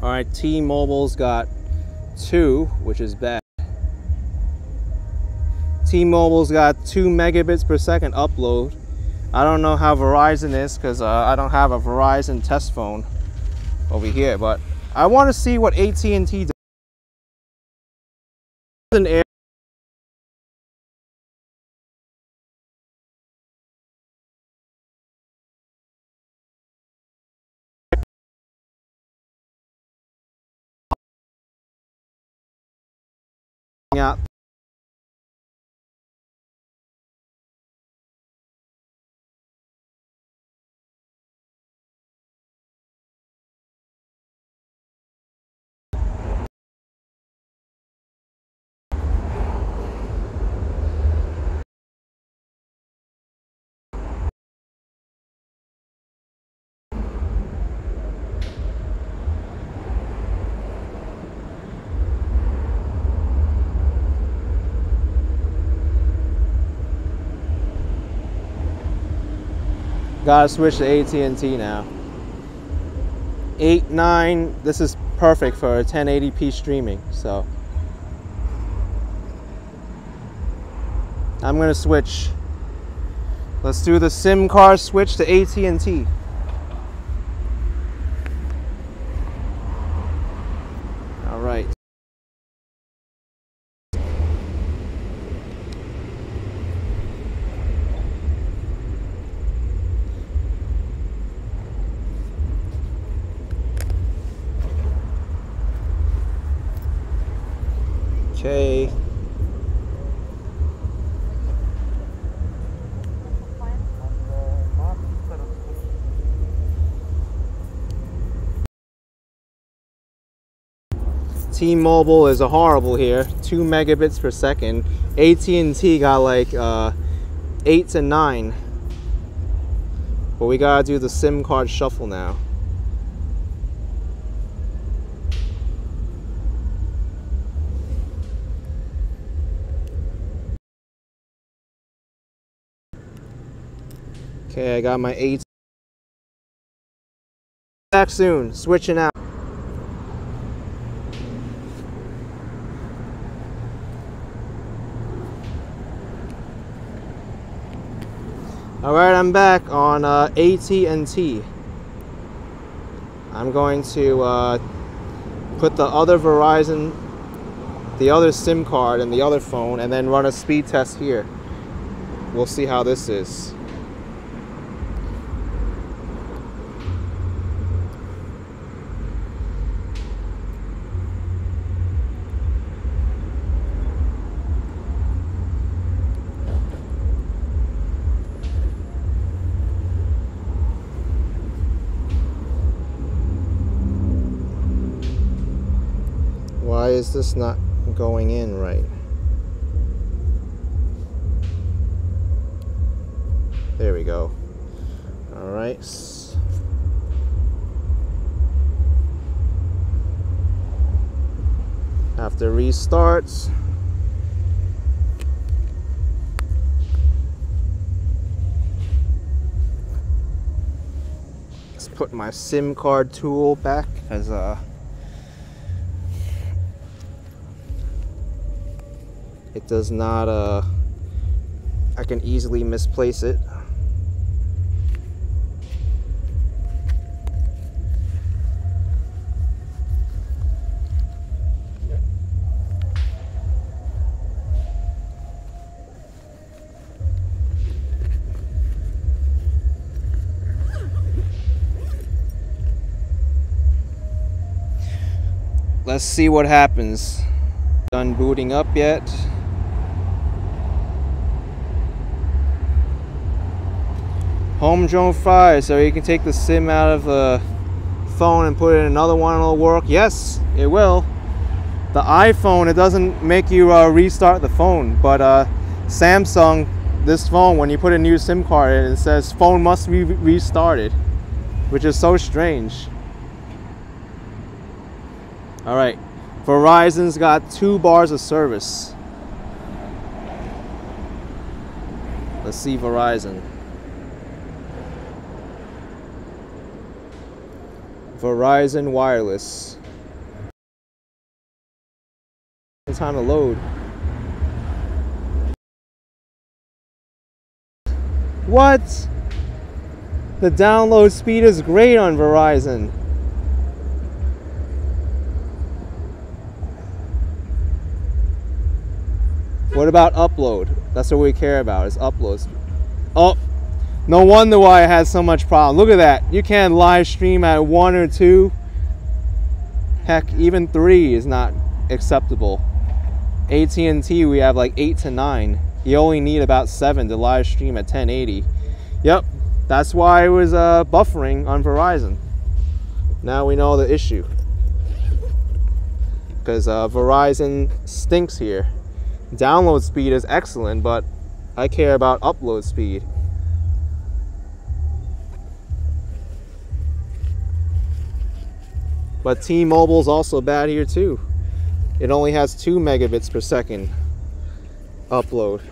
All right, T-Mobile's got two, which is bad. T-Mobile's got two megabits per second upload. I don't know how Verizon is because uh, I don't have a Verizon test phone over here, but I want to see what AT&T does. An air out Gotta switch to AT&T now. 8, 9, this is perfect for 1080p streaming, so. I'm gonna switch. Let's do the SIM card switch to AT&T. All right. Okay. T-Mobile is a horrible here, two megabits per second. AT&T got like uh, eight to nine. But we gotta do the SIM card shuffle now. Okay, I got my eight. Back soon, switching out. All right, I'm back on uh, AT&T. I'm going to uh, put the other Verizon, the other SIM card in the other phone, and then run a speed test here. We'll see how this is. Why is this not going in right? There we go. All right. S- Have to restart. Let's put my SIM card tool back as uh it does not uh I can easily misplace it Let's see what happens. Done booting up yet? Home drone fire, so you can take the SIM out of the phone and put in another one and it'll work. Yes, it will. The iPhone, it doesn't make you uh, restart the phone, but uh, Samsung, this phone, when you put a new SIM card in, it says phone must be restarted, which is so strange. All right, Verizon's got two bars of service. Let's see Verizon. Verizon Wireless. Time to load. What? The download speed is great on Verizon. What about upload? That's what we care about is uploads. Oh, no wonder why it has so much problem. Look at that. You can't live stream at one or two. Heck, even three is not acceptable. AT&T, we have like eight to nine. You only need about seven to live stream at 1080. Yep, that's why it was uh, buffering on Verizon. Now we know the issue. Because uh, Verizon stinks here. Download speed is excellent, but I care about upload speed. But T-Mobile is also bad here too. It only has two megabits per second upload.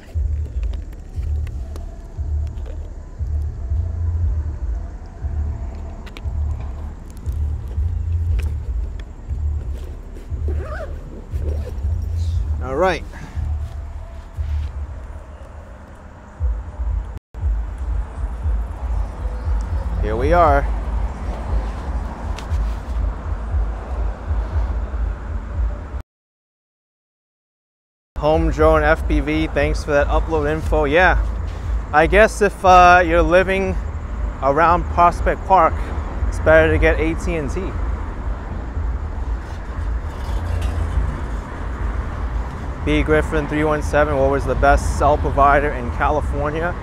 All right. Here we are. Home drone FPV, thanks for that upload info. Yeah, I guess if uh, you're living around Prospect Park, it's better to get AT&T. B Griffin 317, what was the best cell provider in California?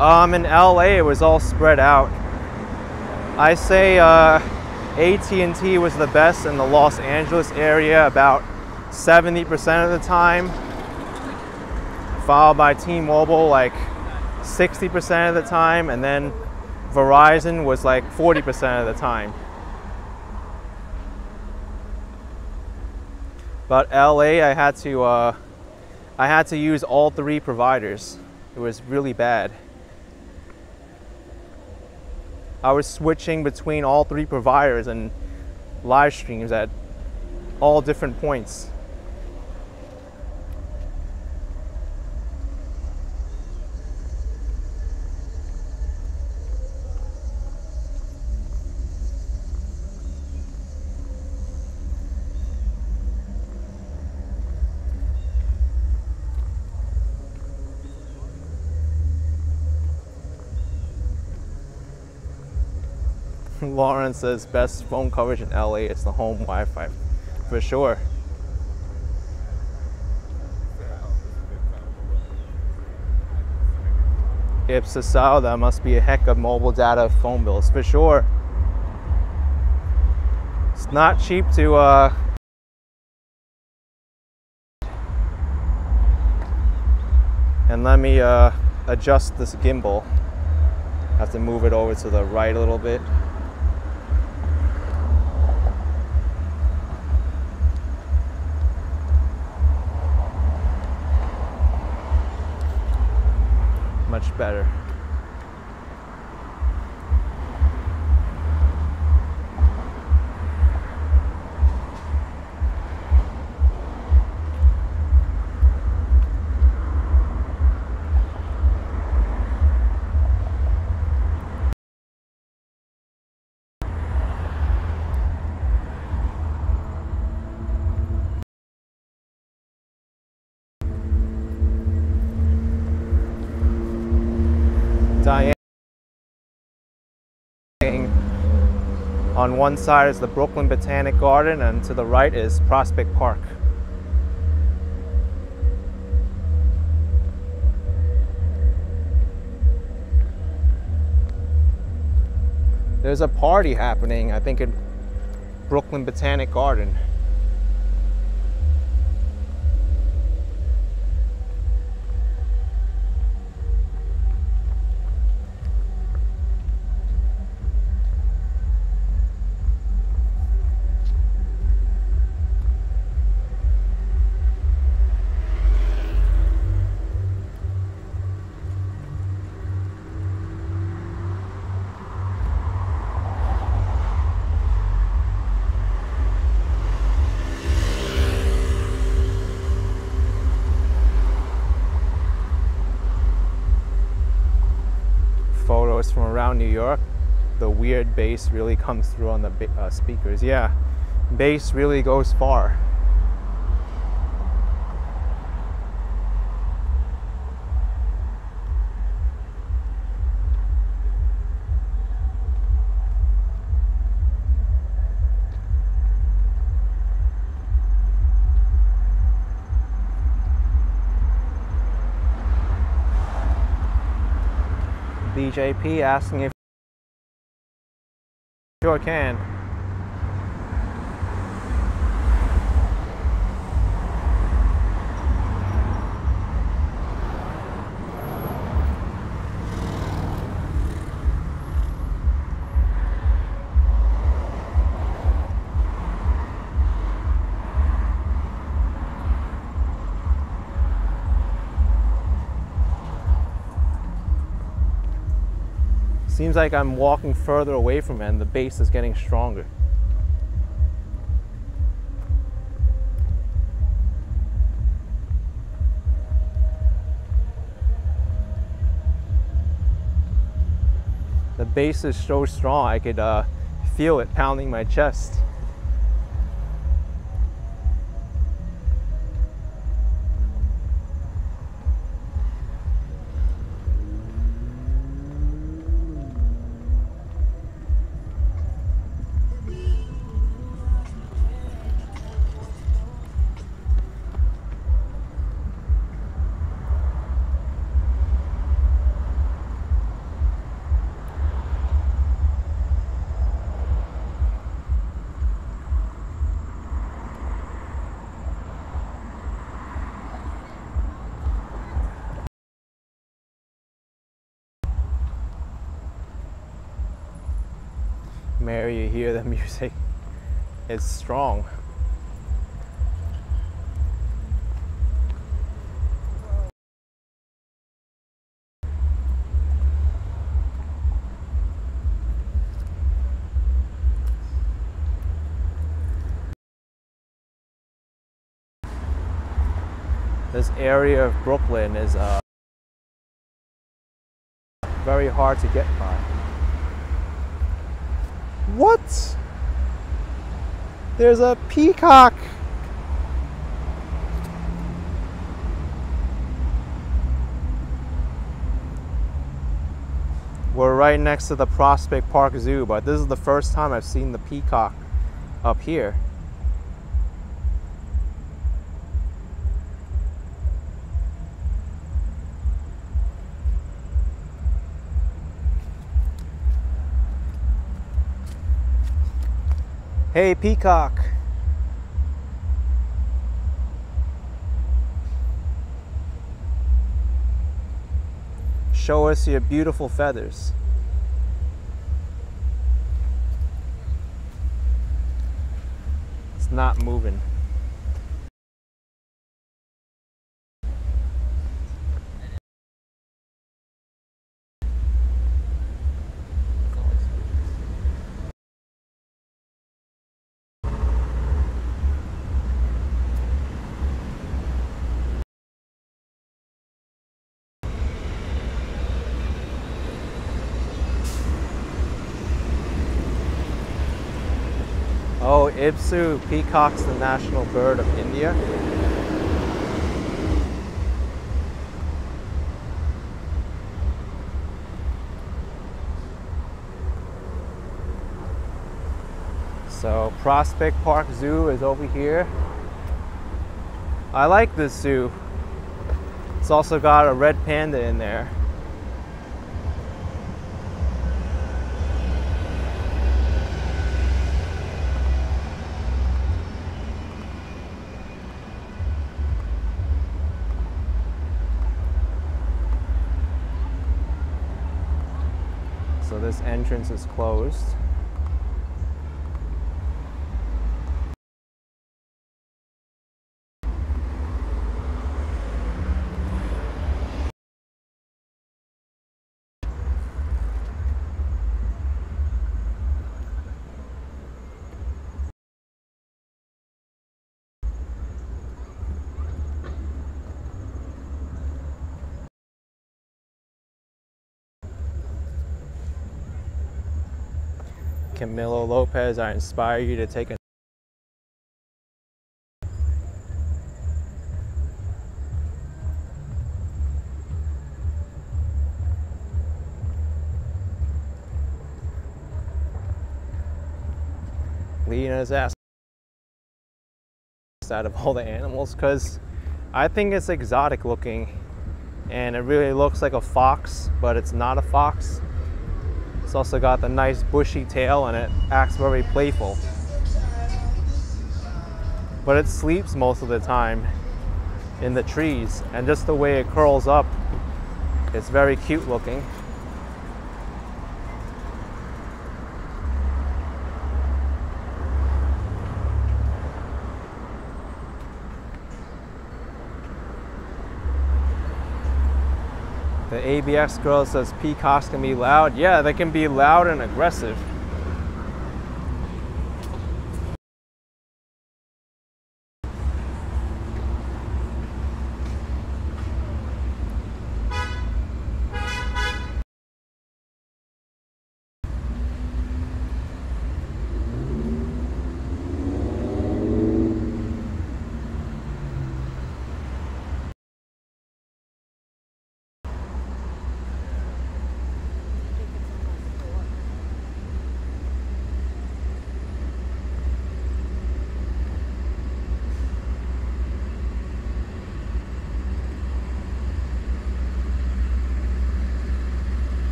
Um, in LA, it was all spread out. I say uh, AT&T was the best in the Los Angeles area about 70% of the time, followed by T-Mobile like 60% of the time, and then Verizon was like 40% of the time. But LA, I had to, uh, I had to use all three providers. It was really bad. I was switching between all three providers and live streams at all different points. Lauren says best phone coverage in LA is the home Wi-Fi, for sure. If Ipsos that must be a heck of mobile data phone bills, for sure. It's not cheap to uh, and let me uh, adjust this gimbal. Have to move it over to the right a little bit. much better. On one side is the Brooklyn Botanic Garden, and to the right is Prospect Park. There's a party happening, I think, in Brooklyn Botanic Garden. Around New York, the weird bass really comes through on the uh, speakers. Yeah, bass really goes far. BJP asking if sure can. Seems like I'm walking further away from it and the bass is getting stronger. The bass is so strong, I could uh, feel it pounding my chest. Mary, you hear the music. It's strong. This area of Brooklyn is uh, very hard to get by. What? There's a peacock. We're right next to the Prospect Park Zoo, but this is the first time I've seen the peacock up here. Hey, peacock. Show us your beautiful feathers. It's not moving. Peacock's the national bird of India. So Prospect Park Zoo is over here. I like this zoo. It's also got a red panda in there. So this entrance is closed. Camilo Lopez, I inspire you to take a leading his ass out of all the animals because I think it's exotic looking and it really looks like a fox, but it's not a fox. It's also got the nice bushy tail and it acts very playful. But it sleeps most of the time in the trees and just the way it curls up, it's very cute looking. The ABX girl says peacocks can be loud. Yeah, they can be loud and aggressive.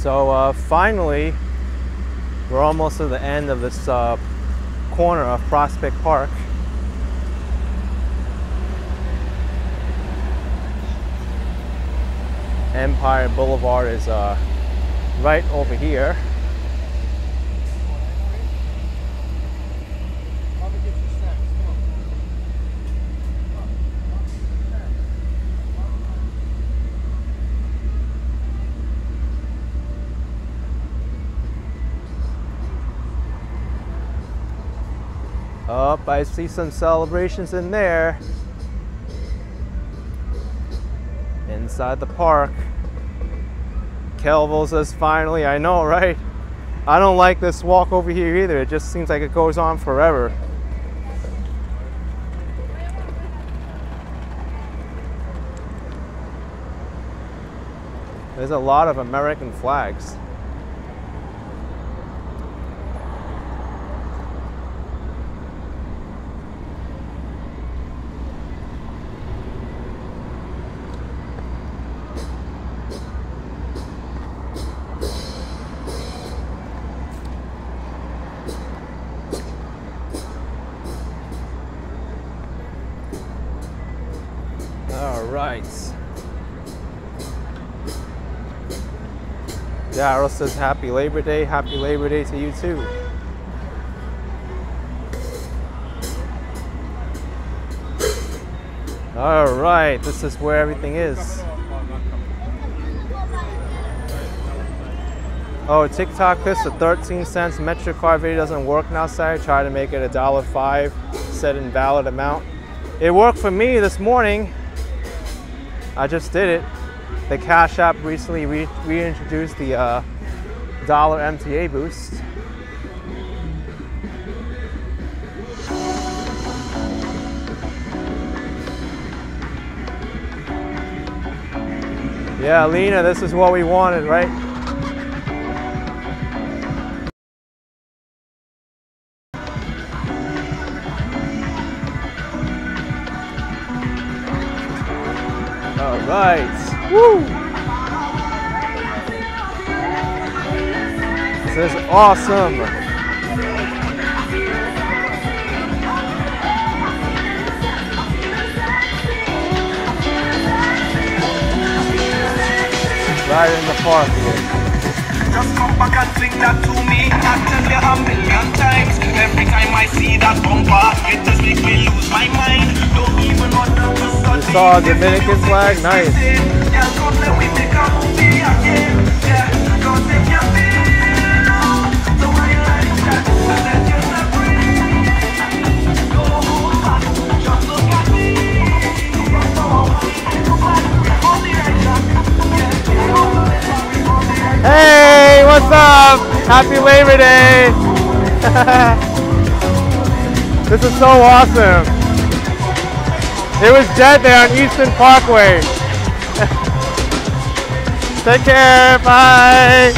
So uh, finally, we're almost to the end of this uh, corner of Prospect Park. Empire Boulevard is uh, right over here. I see some celebrations in there. Inside the park. Kelville says, finally, I know, right? I don't like this walk over here either. It just seems like it goes on forever. There's a lot of American flags. All right. Daryl says happy Labor Day. Happy Labor Day to you too. All right, this is where everything is. Oh, TikTok clips for 13 cents. MetroCard video doesn't work now, sorry. Try to make it a dollar five, set invalid amount. It worked for me this morning. I just did it. The Cash App recently re- reintroduced the uh, dollar MTA boost. Yeah, Lena, this is what we wanted, right? Awesome. Right in the park here. Just come back and sing that to me. I tell you a million times. Every time I see that bumper, it just make me lose my mind. Don't even what's You saw a Dominican flag? Nice. Hey, what's up? Happy Labor Day! this is so awesome. It was dead there on Eastern Parkway. Take care, bye.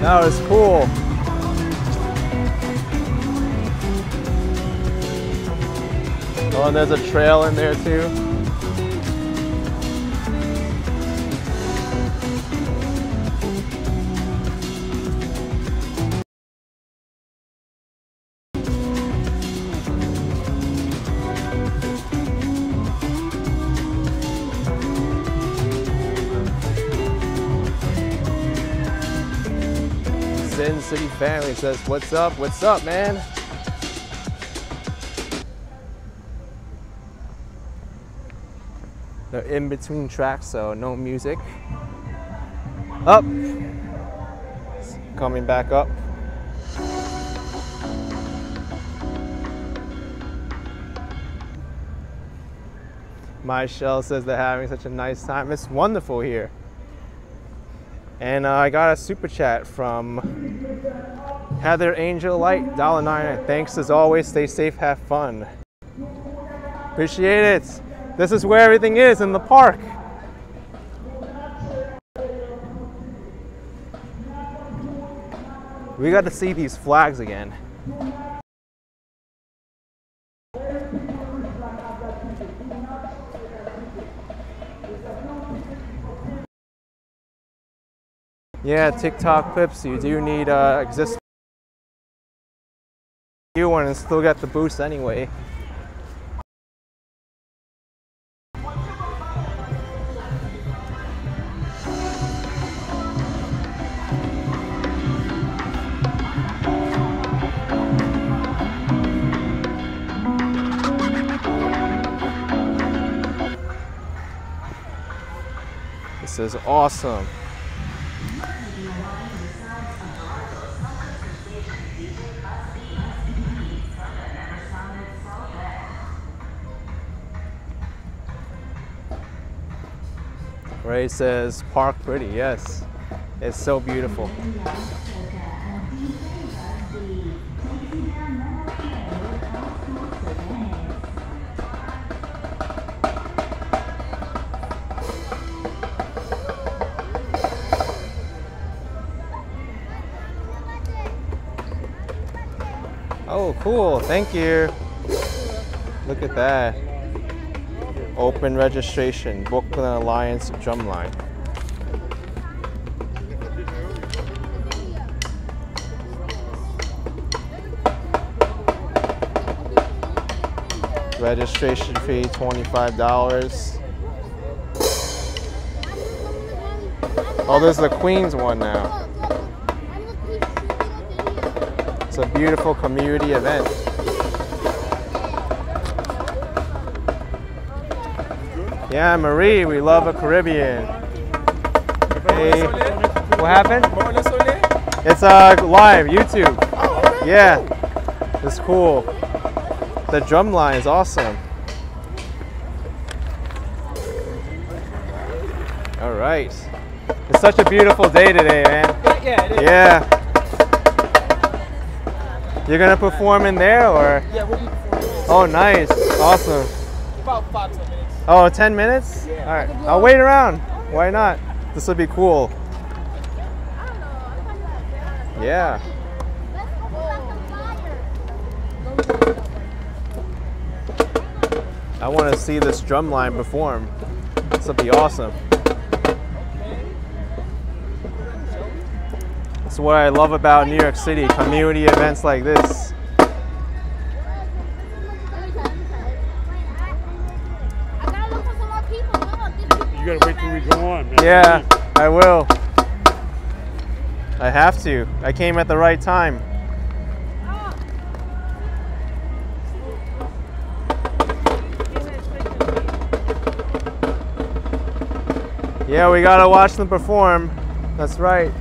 That was cool. Oh, and there's a trail in there too. Sin City Family says, What's up? What's up, man? They're in between tracks, so no music. Up. Coming back up. Michelle says they're having such a nice time. It's wonderful here. And uh, I got a super chat from Heather Angel Light, dollar nine. Thanks as always. Stay safe, have fun. Appreciate it. This is where everything is in the park. We got to see these flags again. Yeah, TikTok clips. You do need uh, existing new one and still get the boost anyway. Is awesome. Ray says park pretty, yes. It's so beautiful. Oh, cool. Thank you. Look at that. Open registration, Brooklyn Alliance drumline. Registration fee $25. Oh, there's the Queens one now. A beautiful community event. Yeah, Marie, we love a Caribbean. Hey, what happened? It's uh live YouTube. Yeah, it's cool. The drum line is awesome. All right, it's such a beautiful day today, man. Yeah, it is. Yeah. You're gonna perform in there or? Yeah, we'll be performing Oh, nice, awesome. about five, ten minutes. Oh, 10 minutes? All right, I'll wait around. Why not? This will be cool. Yeah. I want to see this drum line perform. This will be awesome. What I love about New York City, community events like this. You gotta wait till we go on. man. Yeah, I will. I have to. I came at the right time. Yeah, we gotta watch them perform. That's right.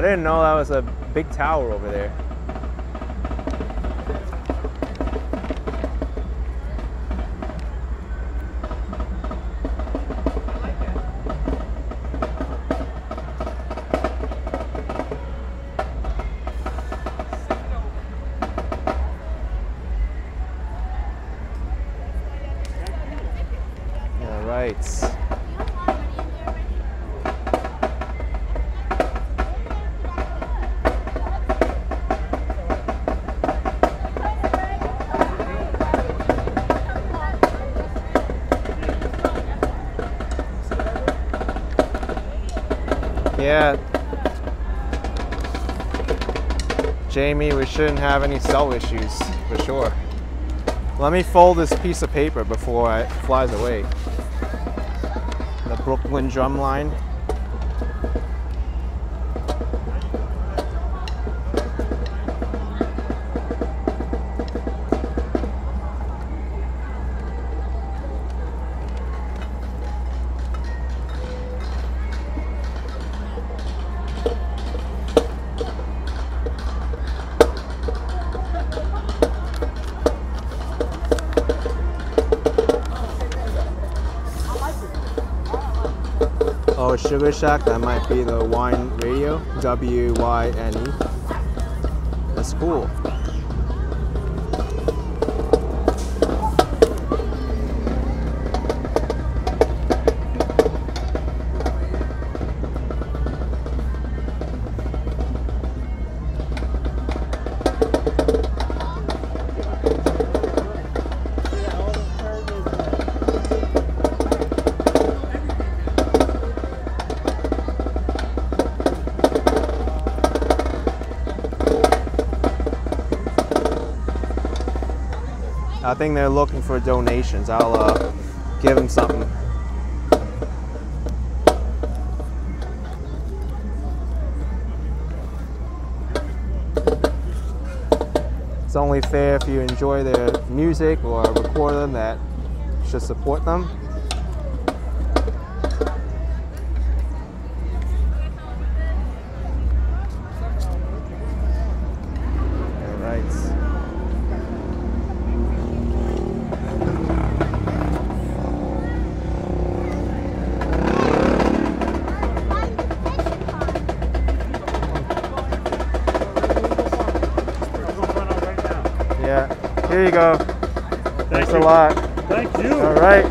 I didn't know that was a big tower over there. Shouldn't have any cell issues for sure. Let me fold this piece of paper before it flies away. The Brooklyn drum line. Oh, Shack, that might be the wine radio. W Y N E. That's cool. Think they're looking for donations. I'll uh, give them something. It's only fair if you enjoy their music or record them that should support them. Here you. Thanks a lot. Thank you. All right.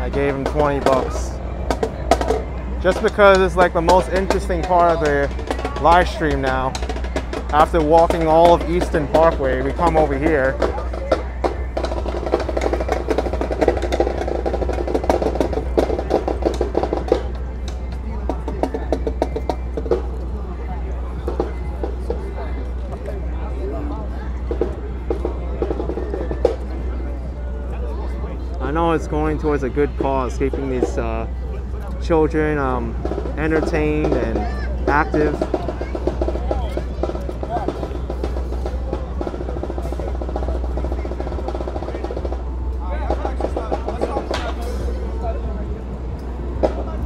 I gave him 20 bucks. Just because it's like the most interesting part of the live stream now. After walking all of Eastern Parkway, we come over here. Towards a good cause, keeping these uh, children um, entertained and active.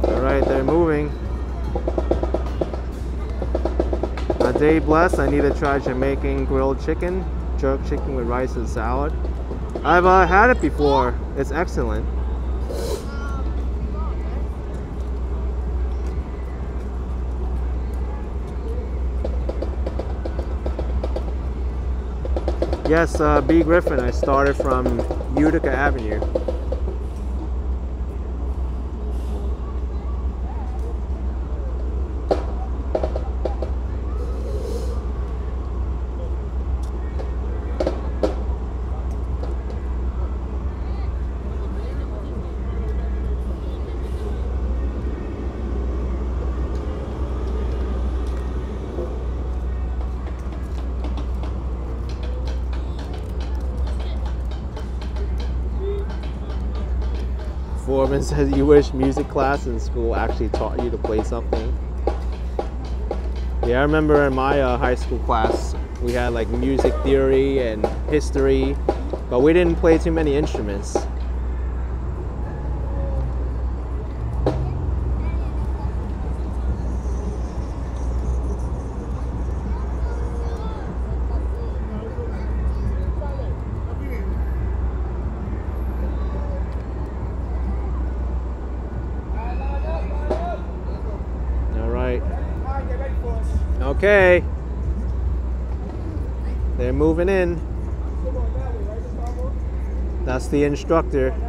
All right, they're moving. A day blessed. I need to try Jamaican grilled chicken, jerk chicken with rice and salad. I've uh, had it before. It's excellent. Yes, uh, B. Griffin. I started from Utica Avenue. Foreman says you wish music class in school actually taught you to play something. Yeah, I remember in my uh, high school class we had like music theory and history, but we didn't play too many instruments. All right. Okay. They're moving in. That's the instructor.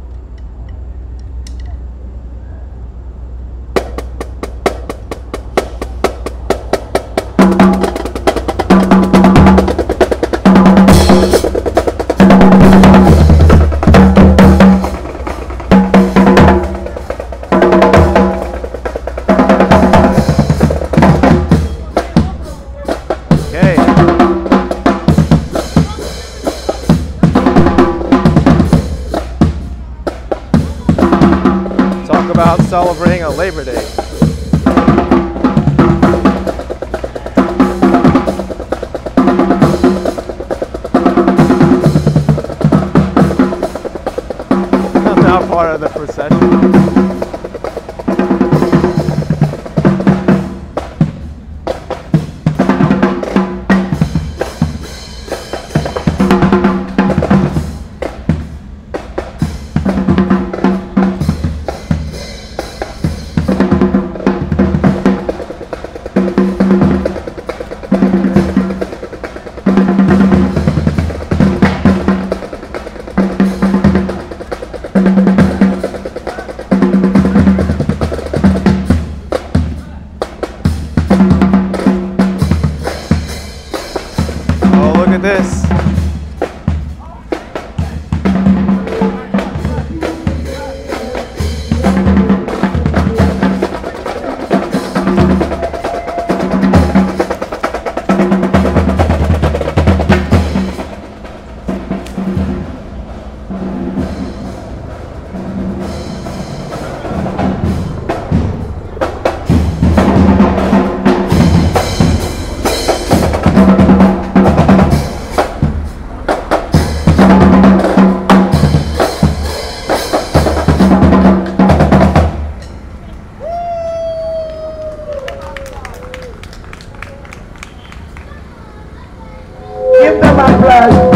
give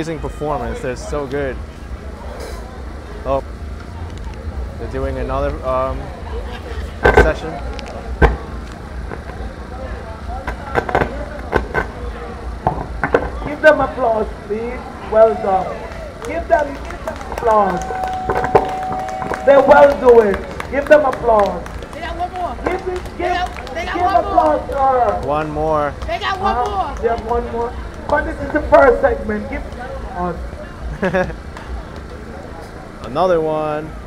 amazing performance. They're so good. Oh, they're doing another um, session. Give them applause, please. Well done. Give them, give them applause. They're well doing. Give them applause. They got one more. Give it, give, They got- they got give one more. applause to her. One more. They got one Uh, more. They have one more. But this is the first segment. Give them applause. Another one.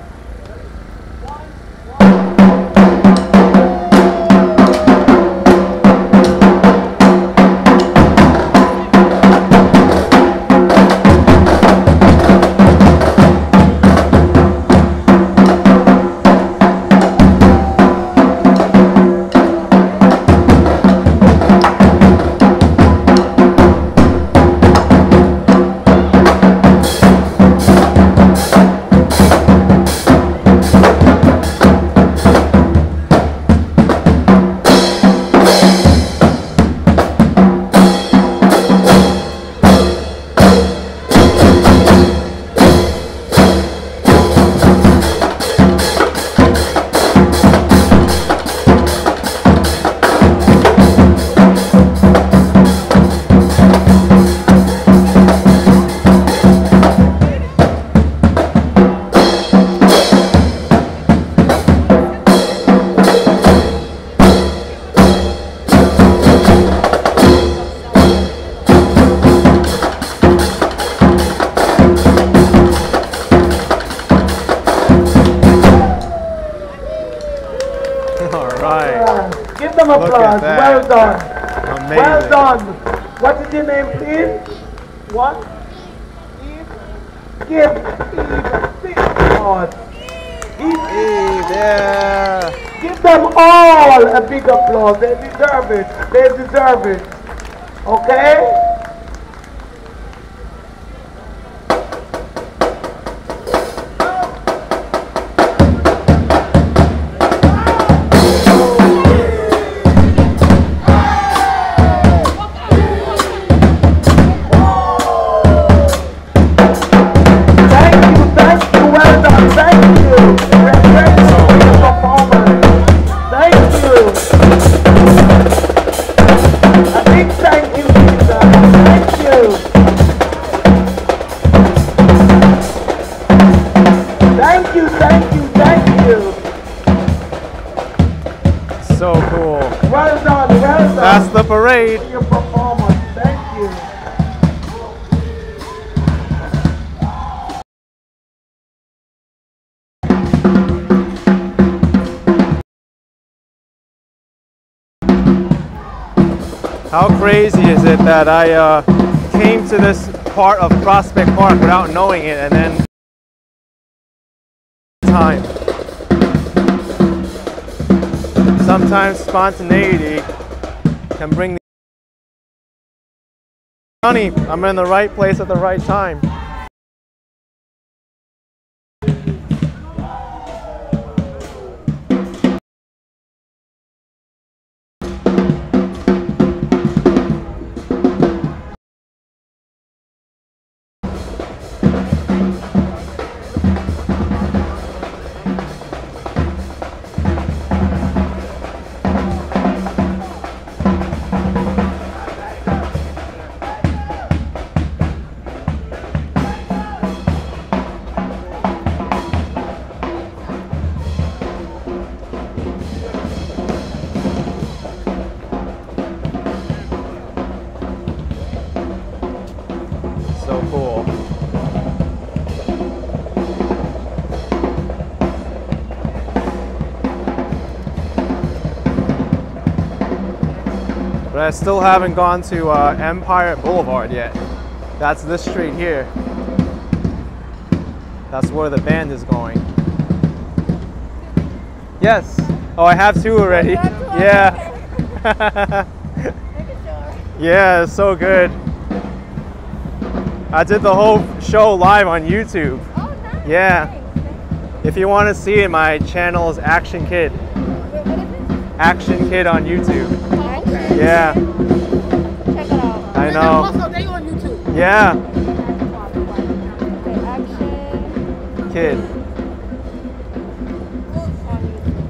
All a big applause. They deserve it. They deserve it. Okay? That I uh, came to this part of Prospect Park without knowing it and then time. Sometimes spontaneity can bring the Honey, I'm in the right place at the right time. I still haven't gone to uh, Empire Boulevard yet. That's this street here. That's where the band is going. Yes. Oh, I have two already. Yeah. yeah, it's so good. I did the whole show live on YouTube. Oh, nice. Yeah. If you want to see it, my channel is Action Kid. Wait, what is it? Action Kid on YouTube. Okay. Yeah, Check it out. I know. Also, they on YouTube. Yeah, Okay, action. kid.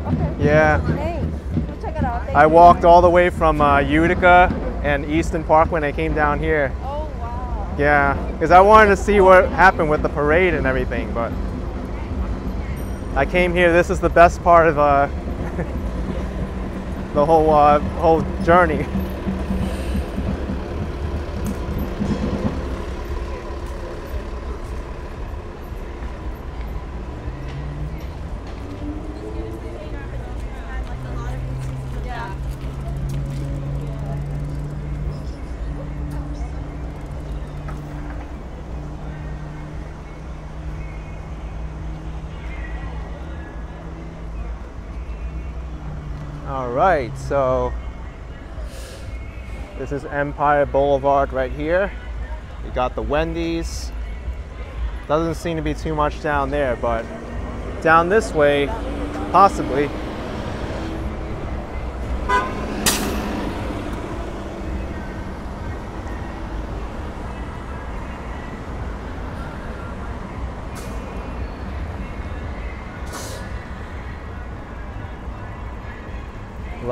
Okay. Yeah. Thanks. Check it out. Thank I walked all the way from uh, Utica and Easton Park when I came down here. Oh wow. Yeah, because I wanted to see what happened with the parade and everything, but I came here. This is the best part of uh, the whole uh, whole journey. All right, so this is Empire Boulevard right here. You got the Wendy's. Doesn't seem to be too much down there, but down this way, possibly.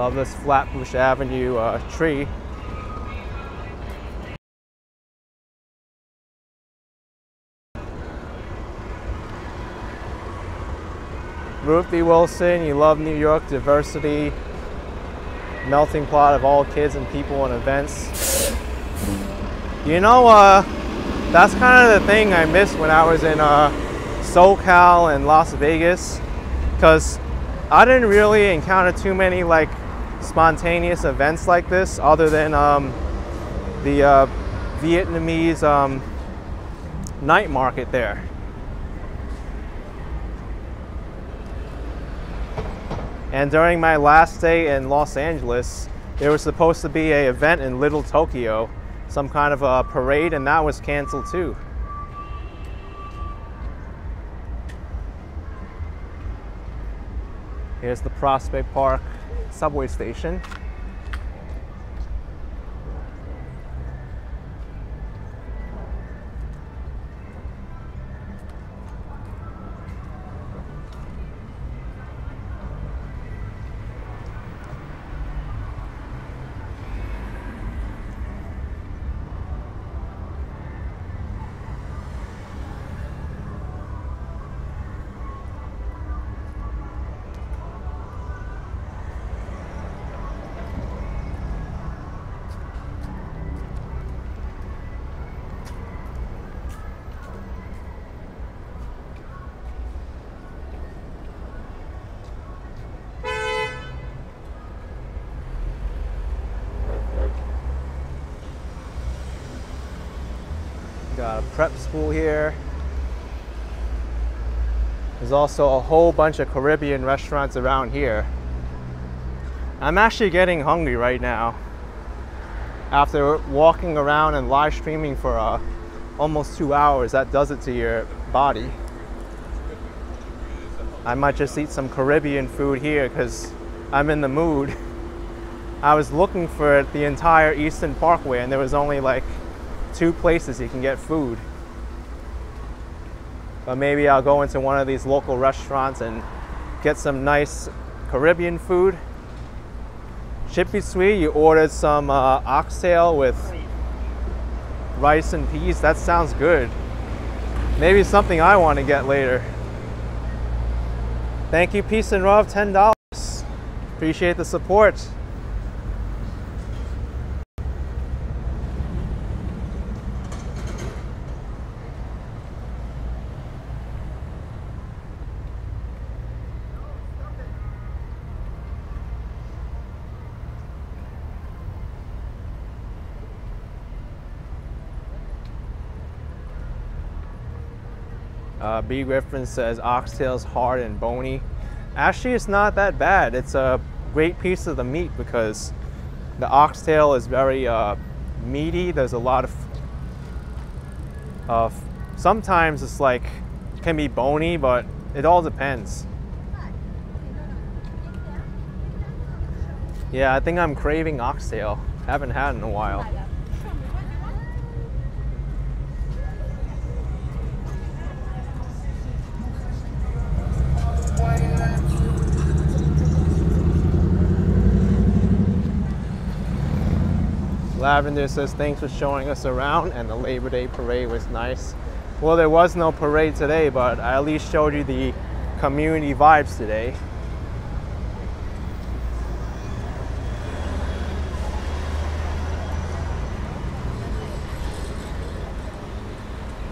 Love this Flatbush Avenue uh, tree. Ruthie Wilson, you love New York diversity, melting pot of all kids and people and events. You know, uh, that's kind of the thing I missed when I was in uh, SoCal and Las Vegas, because I didn't really encounter too many like spontaneous events like this, other than um, the uh, Vietnamese um, night market there. And during my last day in Los Angeles, there was supposed to be a event in Little Tokyo, some kind of a parade, and that was canceled too. Here's the Prospect Park subway station. Got a prep school here. There's also a whole bunch of Caribbean restaurants around here. I'm actually getting hungry right now. After walking around and live streaming for uh, almost two hours, that does it to your body. I might just eat some Caribbean food here because I'm in the mood. I was looking for the entire Eastern Parkway and there was only like two places you can get food. But maybe I'll go into one of these local restaurants and get some nice Caribbean food. Be sweet. You ordered some uh, oxtail with rice and peas. That sounds good. Maybe something I want to get later. Thank you, Peace and Love, $10. Appreciate the support. Uh, B Griffin says oxtail's hard and bony. Actually, it's not that bad. It's a great piece of the meat because the oxtail is very uh, meaty. There's a lot of. Uh, sometimes it's like can be bony, but it all depends. Yeah, I think I'm craving oxtail. Haven't had in a while. Lavender says thanks for showing us around and the Labor Day parade was nice. Well, there was no parade today, but I at least showed you the community vibes today.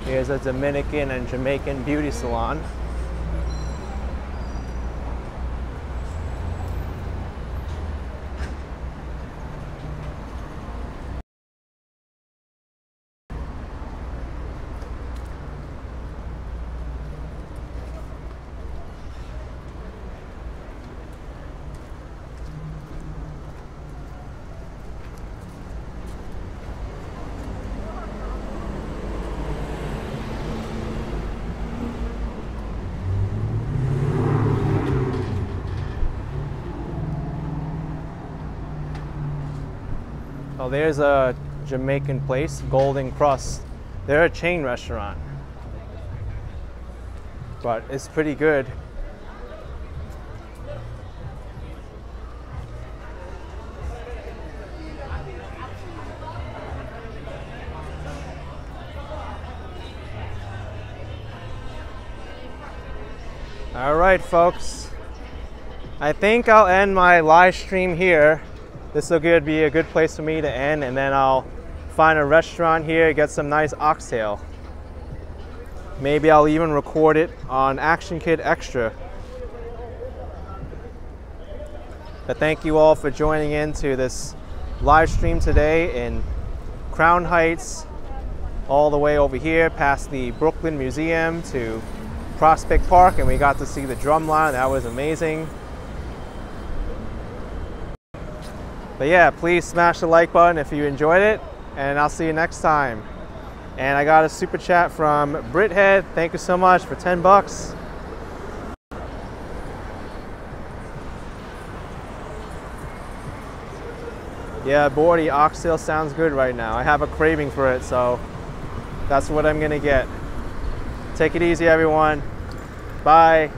Here's a Dominican and Jamaican beauty salon. There's a Jamaican place, Golden Krust. They're a chain restaurant, but it's pretty good. All right, folks. I think I'll end my live stream here. This will good be a good place for me to end, and then I'll find a restaurant here, get some nice oxtail. Maybe I'll even record it on Action Kid Extra. But thank you all for joining in to this live stream today in Crown Heights, all the way over here past the Brooklyn Museum to Prospect Park, and we got to see the drumline. That was amazing. But yeah, please smash the like button if you enjoyed it, and I'll see you next time. And I got a super chat from Brithead. Thank you so much for 10 bucks. Yeah, Bordy, oxtail sounds good right now. I have a craving for it, so that's what I'm gonna get. Take it easy, everyone. Bye.